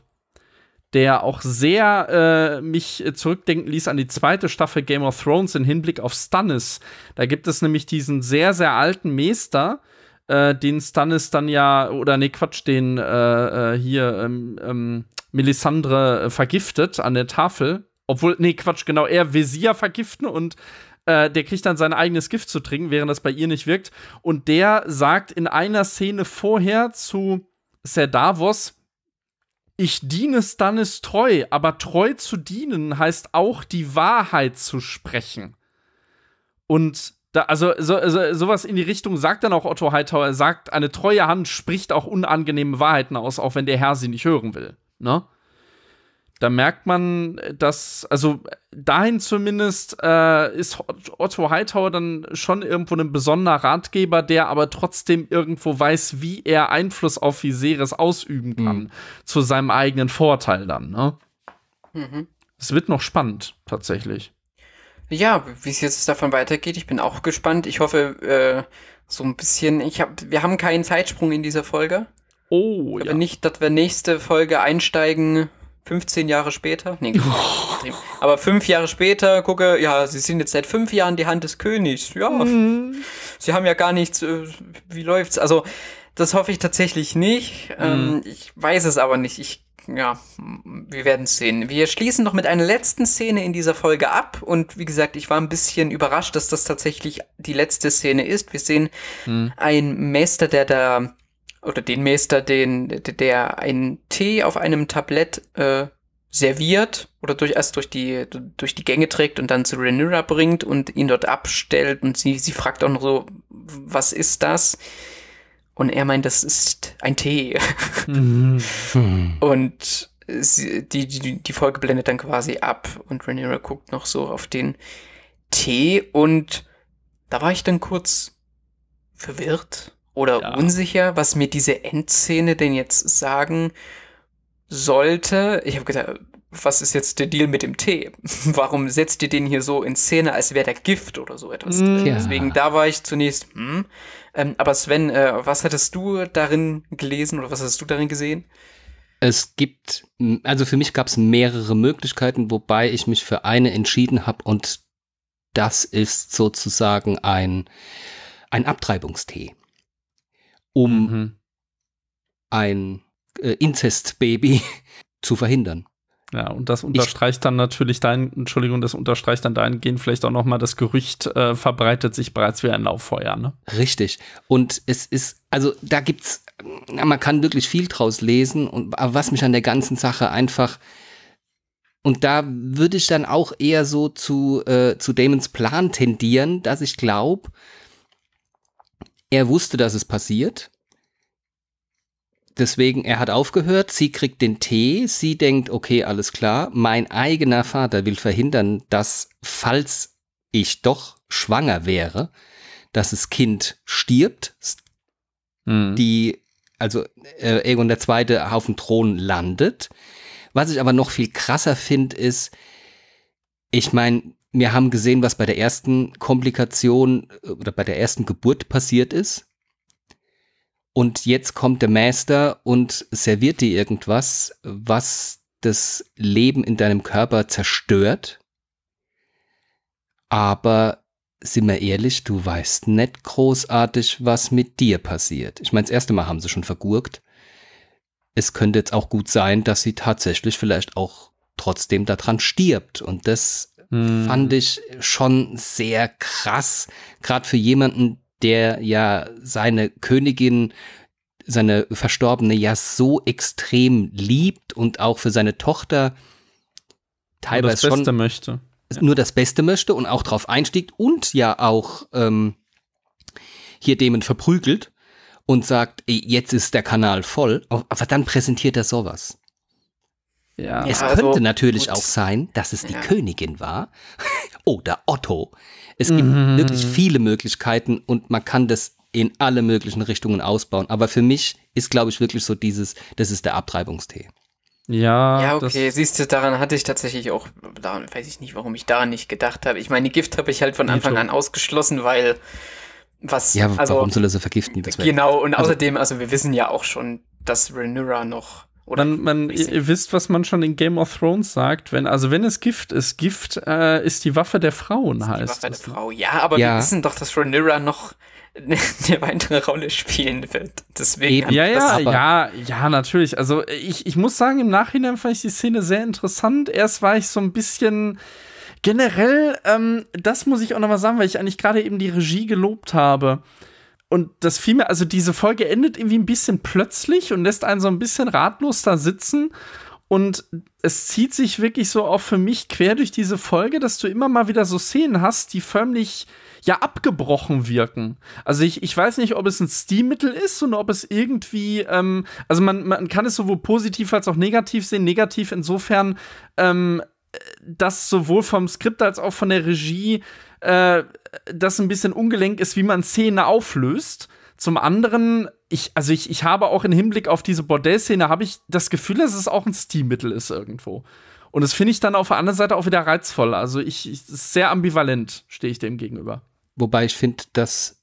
der auch sehr äh, mich zurückdenken ließ an die zweite Staffel Game of Thrones in Hinblick auf Stannis. Da gibt es nämlich diesen sehr, sehr alten Meester, äh, den Stannis dann ja, oder nee, Quatsch, den äh, äh, hier ähm, ähm, Melisandre äh, vergiftet an der Tafel. Obwohl, nee, Quatsch, genau, er Visier vergiften und äh, der kriegt dann sein eigenes Gift zu trinken, während das bei ihr nicht wirkt. Und der sagt in einer Szene vorher zu Ser Davos, ich diene Stannis treu, aber treu zu dienen heißt auch die Wahrheit zu sprechen. Und da, also so, so, sowas in die Richtung sagt dann auch Otto Hightower. Er sagt, eine treue Hand spricht auch unangenehme Wahrheiten aus, auch wenn der Herr sie nicht hören will. Ne? Da merkt man, dass, also dahin zumindest äh, ist Otto Hightower dann schon irgendwo ein besonderer Ratgeber, der aber trotzdem irgendwo weiß, wie er Einfluss auf Viserys ausüben kann, mhm. zu seinem eigenen Vorteil dann. Ne? Mhm. Es wird noch spannend, tatsächlich. Ja, wie es jetzt davon weitergeht, ich bin auch gespannt. Ich hoffe, äh, So ein bisschen, ich hab, wir haben keinen Zeitsprung in dieser Folge. Oh, Aber ja. nicht, dass wir nächste Folge einsteigen, 15 Jahre später. Nee, übertrieben. aber fünf Jahre später gucke, ja, sie sind jetzt seit fünf Jahren die Hand des Königs. Ja, Mhm. sie haben ja gar nichts, äh, wie läuft's? Also, das hoffe ich tatsächlich nicht. Ähm, ich weiß es aber nicht. Ich, ja, wir werden es sehen. Wir schließen noch mit einer letzten Szene in dieser Folge ab. Und wie gesagt, ich war ein bisschen überrascht, dass das tatsächlich die letzte Szene ist. Wir sehen einen Meister, der da, oder den Meister, den, der einen Tee auf einem Tablett äh, serviert oder durch, erst durch die, durch die Gänge trägt und dann zu Rhaenyra bringt und ihn dort abstellt und sie, sie fragt auch noch so, was ist das? Und er meint, das ist ein Tee. Mhm. Und sie, die, die, die Folge blendet dann quasi ab und Rhaenyra guckt noch so auf den Tee und da war ich dann kurz verwirrt oder Ja. unsicher, was mir diese Endszene denn jetzt sagen sollte. Ich habe gedacht, was ist jetzt der Deal mit dem Tee? Warum setzt ihr den hier so in Szene, als wäre da Gift oder so etwas? Ja. Deswegen, da war ich zunächst, hm. Ähm, aber Sven, äh, was hattest du darin gelesen oder was hast du darin gesehen? Es gibt, also für mich gab es mehrere Möglichkeiten, wobei ich mich für eine entschieden habe und das ist sozusagen ein, ein Abtreibungstee, um Mhm. ein äh, Inzestbaby zu verhindern. Ja, und das unterstreicht dann natürlich dein, Entschuldigung, das unterstreicht dann dahingehend vielleicht auch nochmal, das Gerücht äh, verbreitet sich bereits wie ein Lauffeuer, ne? Richtig. Und es ist, also da gibt's, man kann wirklich viel draus lesen. Und aber was mich an der ganzen Sache einfach und da würde ich dann auch eher so zu, äh, zu Damons Plan tendieren, dass ich glaube, er wusste, dass es passiert. Deswegen, er hat aufgehört, sie kriegt den Tee, sie denkt, okay, alles klar, mein eigener Vater will verhindern, dass, falls ich doch schwanger wäre, dass das Kind stirbt, Mhm. die, also äh, Egon der Zweite auf dem Thron landet. Was ich aber noch viel krasser finde, ist, ich meine, wir haben gesehen, was bei der ersten Komplikation äh, oder bei der ersten Geburt passiert ist. Und jetzt kommt der Master und serviert dir irgendwas, was das Leben in deinem Körper zerstört. Aber sind wir ehrlich, du weißt nicht großartig, was mit dir passiert. Ich meine, das erste Mal haben sie schon vergurkt. Es könnte jetzt auch gut sein, dass sie tatsächlich vielleicht auch trotzdem daran stirbt. Und das Mhm. fand ich schon sehr krass, gerade für jemanden, der ja seine Königin, seine Verstorbene ja so extrem liebt und auch für seine Tochter Und das teilweise Beste schon möchte. nur das Beste möchte und auch drauf einstiegt und ja auch ähm, hier Dämon verprügelt und sagt, jetzt ist der Kanal voll, aber dann präsentiert er sowas. Ja. Es also, könnte natürlich gut. auch sein, dass es die Ja. Königin war oder Otto. Es gibt Mhm. wirklich viele Möglichkeiten und man kann das in alle möglichen Richtungen ausbauen. Aber für mich ist, glaube ich, wirklich so dieses, das ist der Abtreibungstee. Ja, Ja, das- okay, siehst du, daran hatte ich tatsächlich auch, daran weiß ich nicht, warum ich daran nicht gedacht habe. Ich meine, die Gift habe ich halt von Anfang an ausgeschlossen, weil was, Ja, also, warum soll er sie vergiften? Genau, und außerdem, also wir wissen ja auch schon, dass Rhaenyra noch, oder, Man, man, weiß ihr, wisst, was man schon in Game of Thrones sagt, wenn, also wenn es Gift ist, Gift äh, ist die Waffe der Frauen, die heißt Waffe der es. Frau. Ja, aber Ja. wir wissen doch, dass Rhaenyra noch eine, eine weitere Rolle spielen wird. Deswegen Ja, ja, ja, ja, natürlich. Also ich, ich muss sagen, im Nachhinein fand ich die Szene sehr interessant. Erst war ich so ein bisschen generell, ähm, das muss ich auch noch mal sagen, weil ich eigentlich gerade eben die Regie gelobt habe. Und das fiel mir, also diese Folge endet irgendwie ein bisschen plötzlich und lässt einen so ein bisschen ratlos da sitzen. Und es zieht sich wirklich so auch für mich quer durch diese Folge, dass du immer mal wieder so Szenen hast, die förmlich ja abgebrochen wirken. Also ich, ich weiß nicht, ob es ein Stilmittel ist und ob es irgendwie, ähm, also man, man kann es sowohl positiv als auch negativ sehen. Negativ insofern, ähm, dass sowohl vom Skript als auch von der Regie äh, das ein bisschen ungelenk ist, wie man Szene auflöst. Zum anderen, ich, also ich, ich habe auch im Hinblick auf diese Bordellszene, habe ich das Gefühl, dass es auch ein Stilmittel ist irgendwo. Und das finde ich dann auf der anderen Seite auch wieder reizvoll. Also ich, ich sehr ambivalent, stehe ich dem gegenüber. Wobei ich finde, dass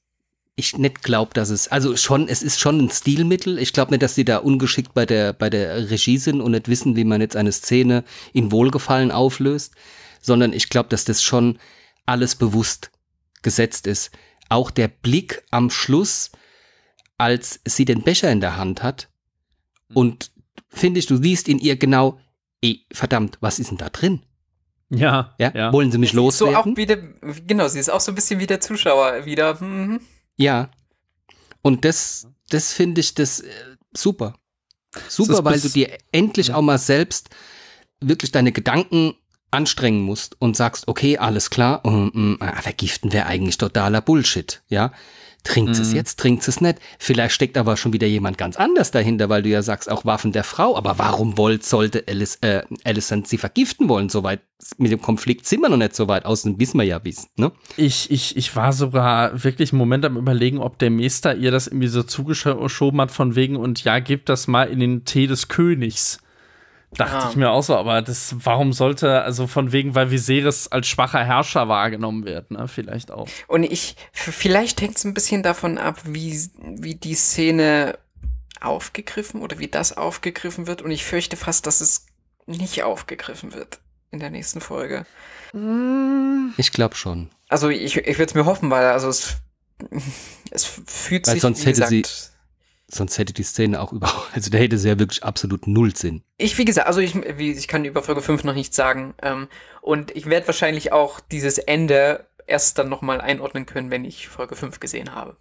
ich nicht glaube, dass es, also schon, es ist schon ein Stilmittel. Ich glaube nicht, dass die da ungeschickt bei der, bei der Regie sind und nicht wissen, wie man jetzt eine Szene in Wohlgefallen auflöst, sondern ich glaube, dass das schon alles bewusst gesetzt ist. Auch der Blick am Schluss, als sie den Becher in der Hand hat und finde ich, du siehst in ihr genau, ey, verdammt, was ist denn da drin? Ja, Ja, ja. wollen sie mich So auch loswerden? wieder, genau, sie ist auch so ein bisschen wie der Zuschauer wieder. Mhm. Ja. Und das, das finde ich das äh, super. Super, ist weil du dir endlich auch mal selbst wirklich deine Gedanken anstrengen musst und sagst, okay, alles klar, um, um, ah, vergiften wäre eigentlich totaler Bullshit, ja. Trinkt es Mhm. jetzt, trinkt es nicht. Vielleicht steckt aber schon wieder jemand ganz anders dahinter, weil du ja sagst, auch Waffen der Frau. Aber warum wollt, sollte Alice, äh, Alicent sie vergiften wollen? Soweit mit dem Konflikt sind wir noch nicht so weit. Außen wissen wir ja, wie es, ne? Ich, ich, ich war sogar wirklich einen Moment am überlegen, ob der Meister ihr das irgendwie so zugeschoben hat von wegen und ja, gib das mal in den Tee des Königs. Dachte Ah. ich mir auch so, aber das, warum sollte, also von wegen, weil Viserys als schwacher Herrscher wahrgenommen wird, ne? Vielleicht auch. Und ich, vielleicht hängt es ein bisschen davon ab, wie, wie die Szene aufgegriffen oder wie das aufgegriffen wird. Und ich fürchte fast, dass es nicht aufgegriffen wird in der nächsten Folge. Ich glaube schon. Also ich, ich würde es mir hoffen, weil also es, es fühlt Weil sich, sonst wie hätte sie- gesagt, Sonst hätte die Szene auch überhaupt, also da hätte sie ja wirklich absolut null Sinn. Ich, wie gesagt, also ich, wie, ich kann über Folge 5 noch nichts sagen. Ähm, und ich werde wahrscheinlich auch dieses Ende erst dann nochmal einordnen können, wenn ich Folge 5 gesehen habe.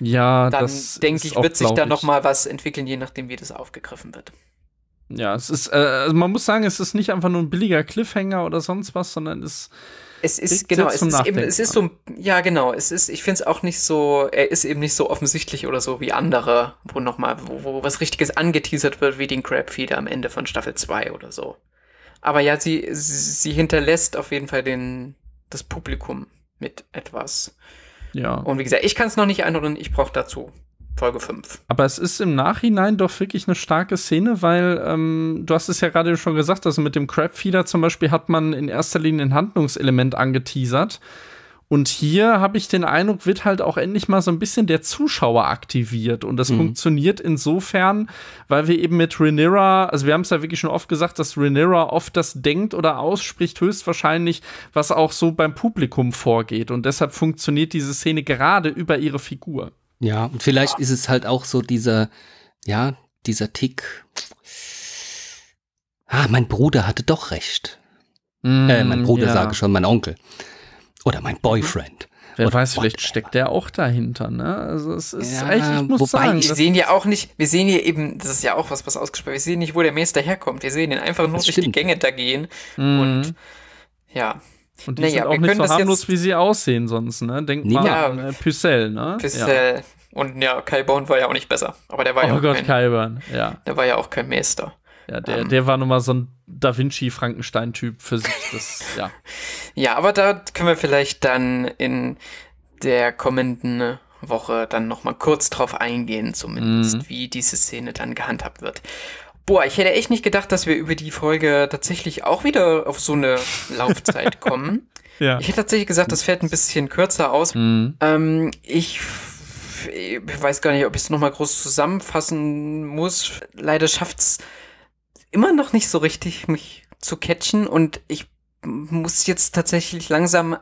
Ja, Dann das denke ich, wird sich da nochmal was entwickeln, je nachdem, wie das aufgegriffen wird. Ja, es ist, äh, also man muss sagen, es ist nicht einfach nur ein billiger Cliffhanger oder sonst was, sondern es Es ist, Regt genau, es ist eben, es ist so, ja, genau, es ist, ich finde es auch nicht so, er ist eben nicht so offensichtlich oder so wie andere, wo nochmal, wo, wo was Richtiges angeteasert wird, wie den Crabfeeder am Ende von Staffel 2 oder so. Aber ja, sie, sie sie hinterlässt auf jeden Fall den, das Publikum mit etwas. ja. Und wie gesagt, ich kann es noch nicht einordnen, ich brauche dazu Folge 5. Aber es ist im Nachhinein doch wirklich eine starke Szene, weil ähm, du hast es ja gerade schon gesagt, also mit dem Crabfeeder zum Beispiel hat man in erster Linie ein Handlungselement angeteasert. Und hier habe ich den Eindruck, wird halt auch endlich mal so ein bisschen der Zuschauer aktiviert. Und das Mhm. funktioniert insofern, weil wir eben mit Rhaenyra, also wir haben es ja wirklich schon oft gesagt, dass Rhaenyra oft das denkt oder ausspricht, höchstwahrscheinlich, was auch so beim Publikum vorgeht. Und deshalb funktioniert diese Szene gerade über ihre Figur. Ja, und vielleicht ist es halt auch so dieser, ja, dieser Tick. Ah, mein Bruder hatte doch recht. Äh, mein Bruder Mm, ja. sage schon, mein Onkel. Oder mein Boyfriend. Wer Oder weiß, vielleicht whatever. steckt der auch dahinter, ne? Also es ist Ja, echt, ich muss wobei sagen, Wir sehen ja auch nicht, wir sehen hier eben, das ist ja auch was, was ausgesprochen Wir sehen nicht, wo der Meister herkommt. Wir sehen ihn einfach nur durch die. Gänge da gehen. Mhm. Und ja, und die naja, sind auch nicht so harmlos, wie sie aussehen sonst, ne? Denk mal Niemand- an äh, Pucelle, ne? bis, ja. und ja, Kai Bond war ja auch nicht besser. Aber der war ja Oh auch Gott, kein, Kyburn, ja. der war ja auch kein Meister. ja der, Ähm. der war nun mal so ein Da Vinci-Frankenstein-Typ für sich. Das, ja. Ja, aber da können wir vielleicht dann in der kommenden Woche dann nochmal kurz drauf eingehen, zumindest, Mhm. wie diese Szene dann gehandhabt wird. Boah, ich hätte echt nicht gedacht, dass wir über die Folge tatsächlich auch wieder auf so eine Laufzeit kommen. ja. Ich hätte tatsächlich gesagt, das fällt ein bisschen kürzer aus. Mhm. Ähm, ich, ich weiß gar nicht, ob ich es nochmal groß zusammenfassen muss. Leider schafft's immer noch nicht so richtig, mich zu catchen und ich muss jetzt tatsächlich langsam,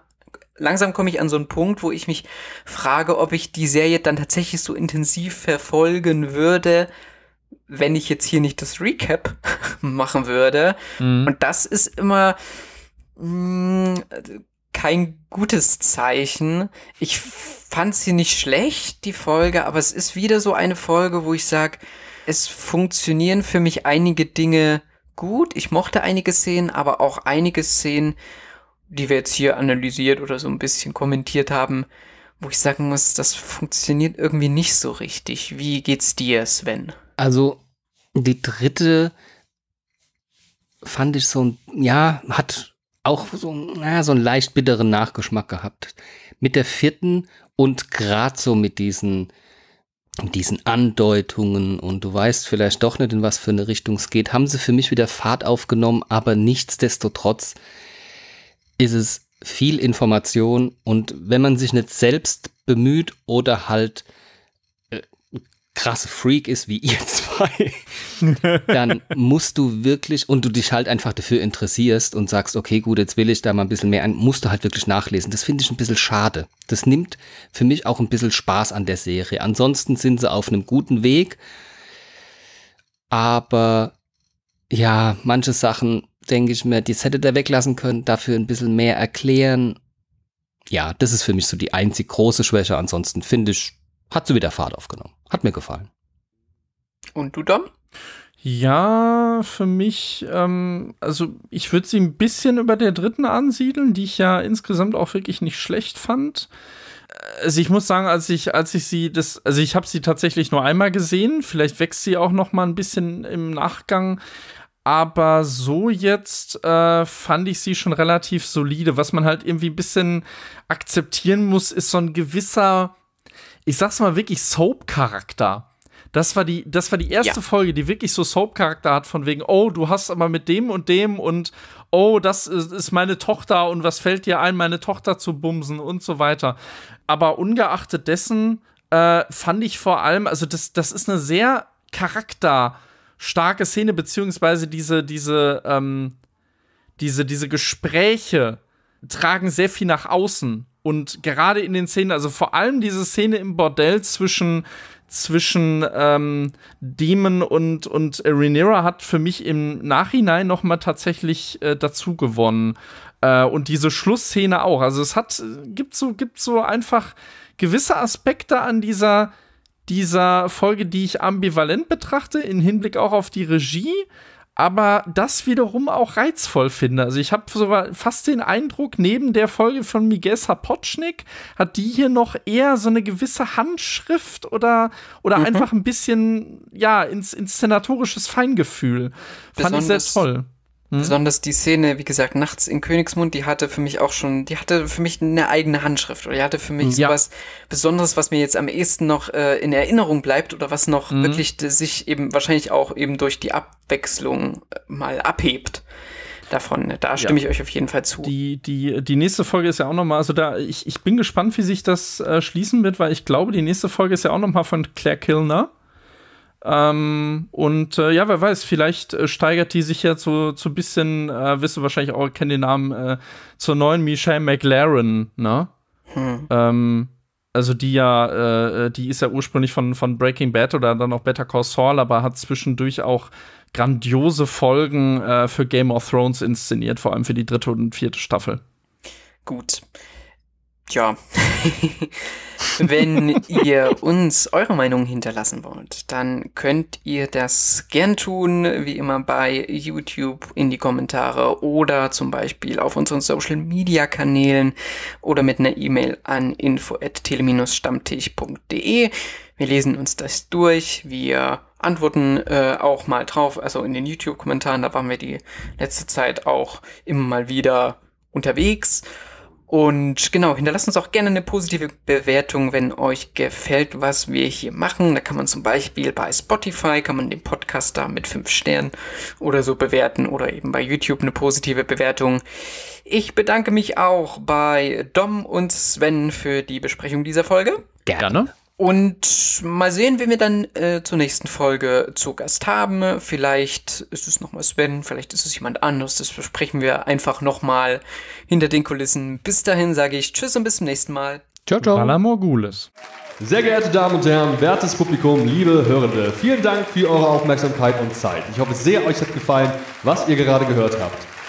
langsam komme ich an so einen Punkt, wo ich mich frage, ob ich die Serie dann tatsächlich so intensiv verfolgen würde, wenn ich jetzt hier nicht das Recap machen würde. Mhm. Und das ist immer mh, kein gutes Zeichen. Ich fand sie nicht schlecht, die Folge, aber es ist wieder so eine Folge, wo ich sage, es funktionieren für mich einige Dinge gut. Ich mochte einige Szenen, aber auch einige Szenen, die wir jetzt hier analysiert oder so ein bisschen kommentiert haben, wo ich sagen muss, das funktioniert irgendwie nicht so richtig. Wie geht's dir, Sven? Also, die dritte fand ich so ein, ja, hat auch so, naja, so einen leicht bitteren Nachgeschmack gehabt. Mit der vierten und gerade so mit diesen, diesen Andeutungen und du weißt vielleicht doch nicht, in was für eine Richtung es geht, haben sie für mich wieder Fahrt aufgenommen, aber nichtsdestotrotz ist es viel Information und wenn man sich nicht selbst bemüht oder halt krasse Freak ist wie ihr zwei, dann musst du wirklich und du dich halt einfach dafür interessierst und sagst, okay, gut, jetzt will ich da mal ein bisschen mehr ein, musst du halt wirklich nachlesen. Das finde ich ein bisschen schade. Das nimmt für mich auch ein bisschen Spaß an der Serie. Ansonsten sind sie auf einem guten Weg. Aber ja, manche Sachen denke ich mir, die hätte der weglassen können, dafür ein bisschen mehr erklären. Ja, das ist für mich so die einzig große Schwäche. Ansonsten finde ich, hat sie wieder Fahrt aufgenommen. Hat mir gefallen. Und du, Dom? Ja, für mich, ähm, also ich würde sie ein bisschen über der dritten ansiedeln, die ich ja insgesamt auch wirklich nicht schlecht fand. Also ich muss sagen, als ich, als ich sie das, also ich habe sie tatsächlich nur einmal gesehen. Vielleicht wächst sie auch noch mal ein bisschen im Nachgang. Aber so jetzt äh, fand ich sie schon relativ solide. Was man halt irgendwie ein bisschen akzeptieren muss, ist so ein gewisser, ich sag's mal wirklich Soap-Charakter. Das war die, das war die erste ja. Folge, die wirklich so Soap-Charakter hat, von wegen, oh, du hast aber mit dem und dem und oh, das ist, meine Tochter und was fällt dir ein, meine Tochter zu bumsen und so weiter. Aber ungeachtet dessen äh, fand ich vor allem, also das, das ist eine sehr charakterstarke Szene, beziehungsweise diese, diese, ähm, diese, diese Gespräche tragen sehr viel nach außen. Und gerade in den Szenen, also vor allem diese Szene im Bordell zwischen zwischen ähm, Demon und, und Rhaenyra hat für mich im Nachhinein noch mal tatsächlich äh, dazu gewonnen. Äh, und diese Schlussszene auch. Also es hat, gibt so, gibt so einfach gewisse Aspekte an dieser, dieser Folge, die ich ambivalent betrachte, im Hinblick auch auf die Regie aber das wiederum auch reizvoll finde. Also ich habe sogar fast den Eindruck, neben der Folge von Miguel Sapochnik hat die hier noch eher so eine gewisse Handschrift oder, oder mhm. einfach ein bisschen, ja, ins, inszenatorisches Feingefühl. Fand ich sehr toll. Hm? Besonders die Szene, wie gesagt, nachts in Königsmund, die hatte für mich auch schon, die hatte für mich eine eigene Handschrift oder die hatte für mich ja. sowas Besonderes, was mir jetzt am ehesten noch äh, in Erinnerung bleibt oder was noch mhm. wirklich sich eben wahrscheinlich auch eben durch die Abwechslung äh, mal abhebt davon. Da stimme ja. ich euch auf jeden Fall zu. Die, die, die nächste Folge ist ja auch nochmal, also da, ich, ich bin gespannt, wie sich das äh, schließen wird, weil ich glaube, die nächste Folge ist ja auch nochmal von Claire Kilner. Ähm, und äh, ja, wer weiß, vielleicht äh, steigert die sich ja zu, zu bisschen, äh, wirst du wahrscheinlich auch, kennt den Namen, äh, zur neuen Michelle McLaren, ne? Hm. Ähm, also die ja, äh, äh, die ist ja ursprünglich von, von Breaking Bad oder dann auch Better Call Saul, aber hat zwischendurch auch grandiose Folgen für Game of Thrones inszeniert, vor allem für die dritte und vierte Staffel. Gut. Tja. Wenn ihr uns eure Meinung hinterlassen wollt, dann könnt ihr das gern tun, wie immer bei YouTube in die Kommentare oder zum Beispiel auf unseren Social Media Kanälen oder mit einer E-Mail an info@tele-stammtisch.de. Wir lesen uns das durch, wir antworten äh, auch mal drauf, also in den YouTube-Kommentaren, da waren wir die letzte Zeit auch immer mal wieder unterwegs. Und genau, hinterlasst uns auch gerne eine positive Bewertung, wenn euch gefällt, was wir hier machen. Da kann man zum Beispiel bei Spotify, kann man den Podcast da mit fünf Sternen oder so bewerten oder eben bei YouTube eine positive Bewertung. Ich bedanke mich auch bei Dom und Sven für die Besprechung dieser Folge. Gerne. Und mal sehen, wen wir dann äh, zur nächsten Folge zu Gast haben. Vielleicht ist es nochmal Sven, vielleicht ist es jemand anderes. Das besprechen wir einfach nochmal hinter den Kulissen. Bis dahin sage ich Tschüss und bis zum nächsten Mal. Ciao, ciao. Morgulis. Sehr geehrte Damen und Herren, wertes Publikum, liebe Hörende, vielen Dank für eure Aufmerksamkeit und Zeit. Ich hoffe sehr, euch hat gefallen, was ihr gerade gehört habt.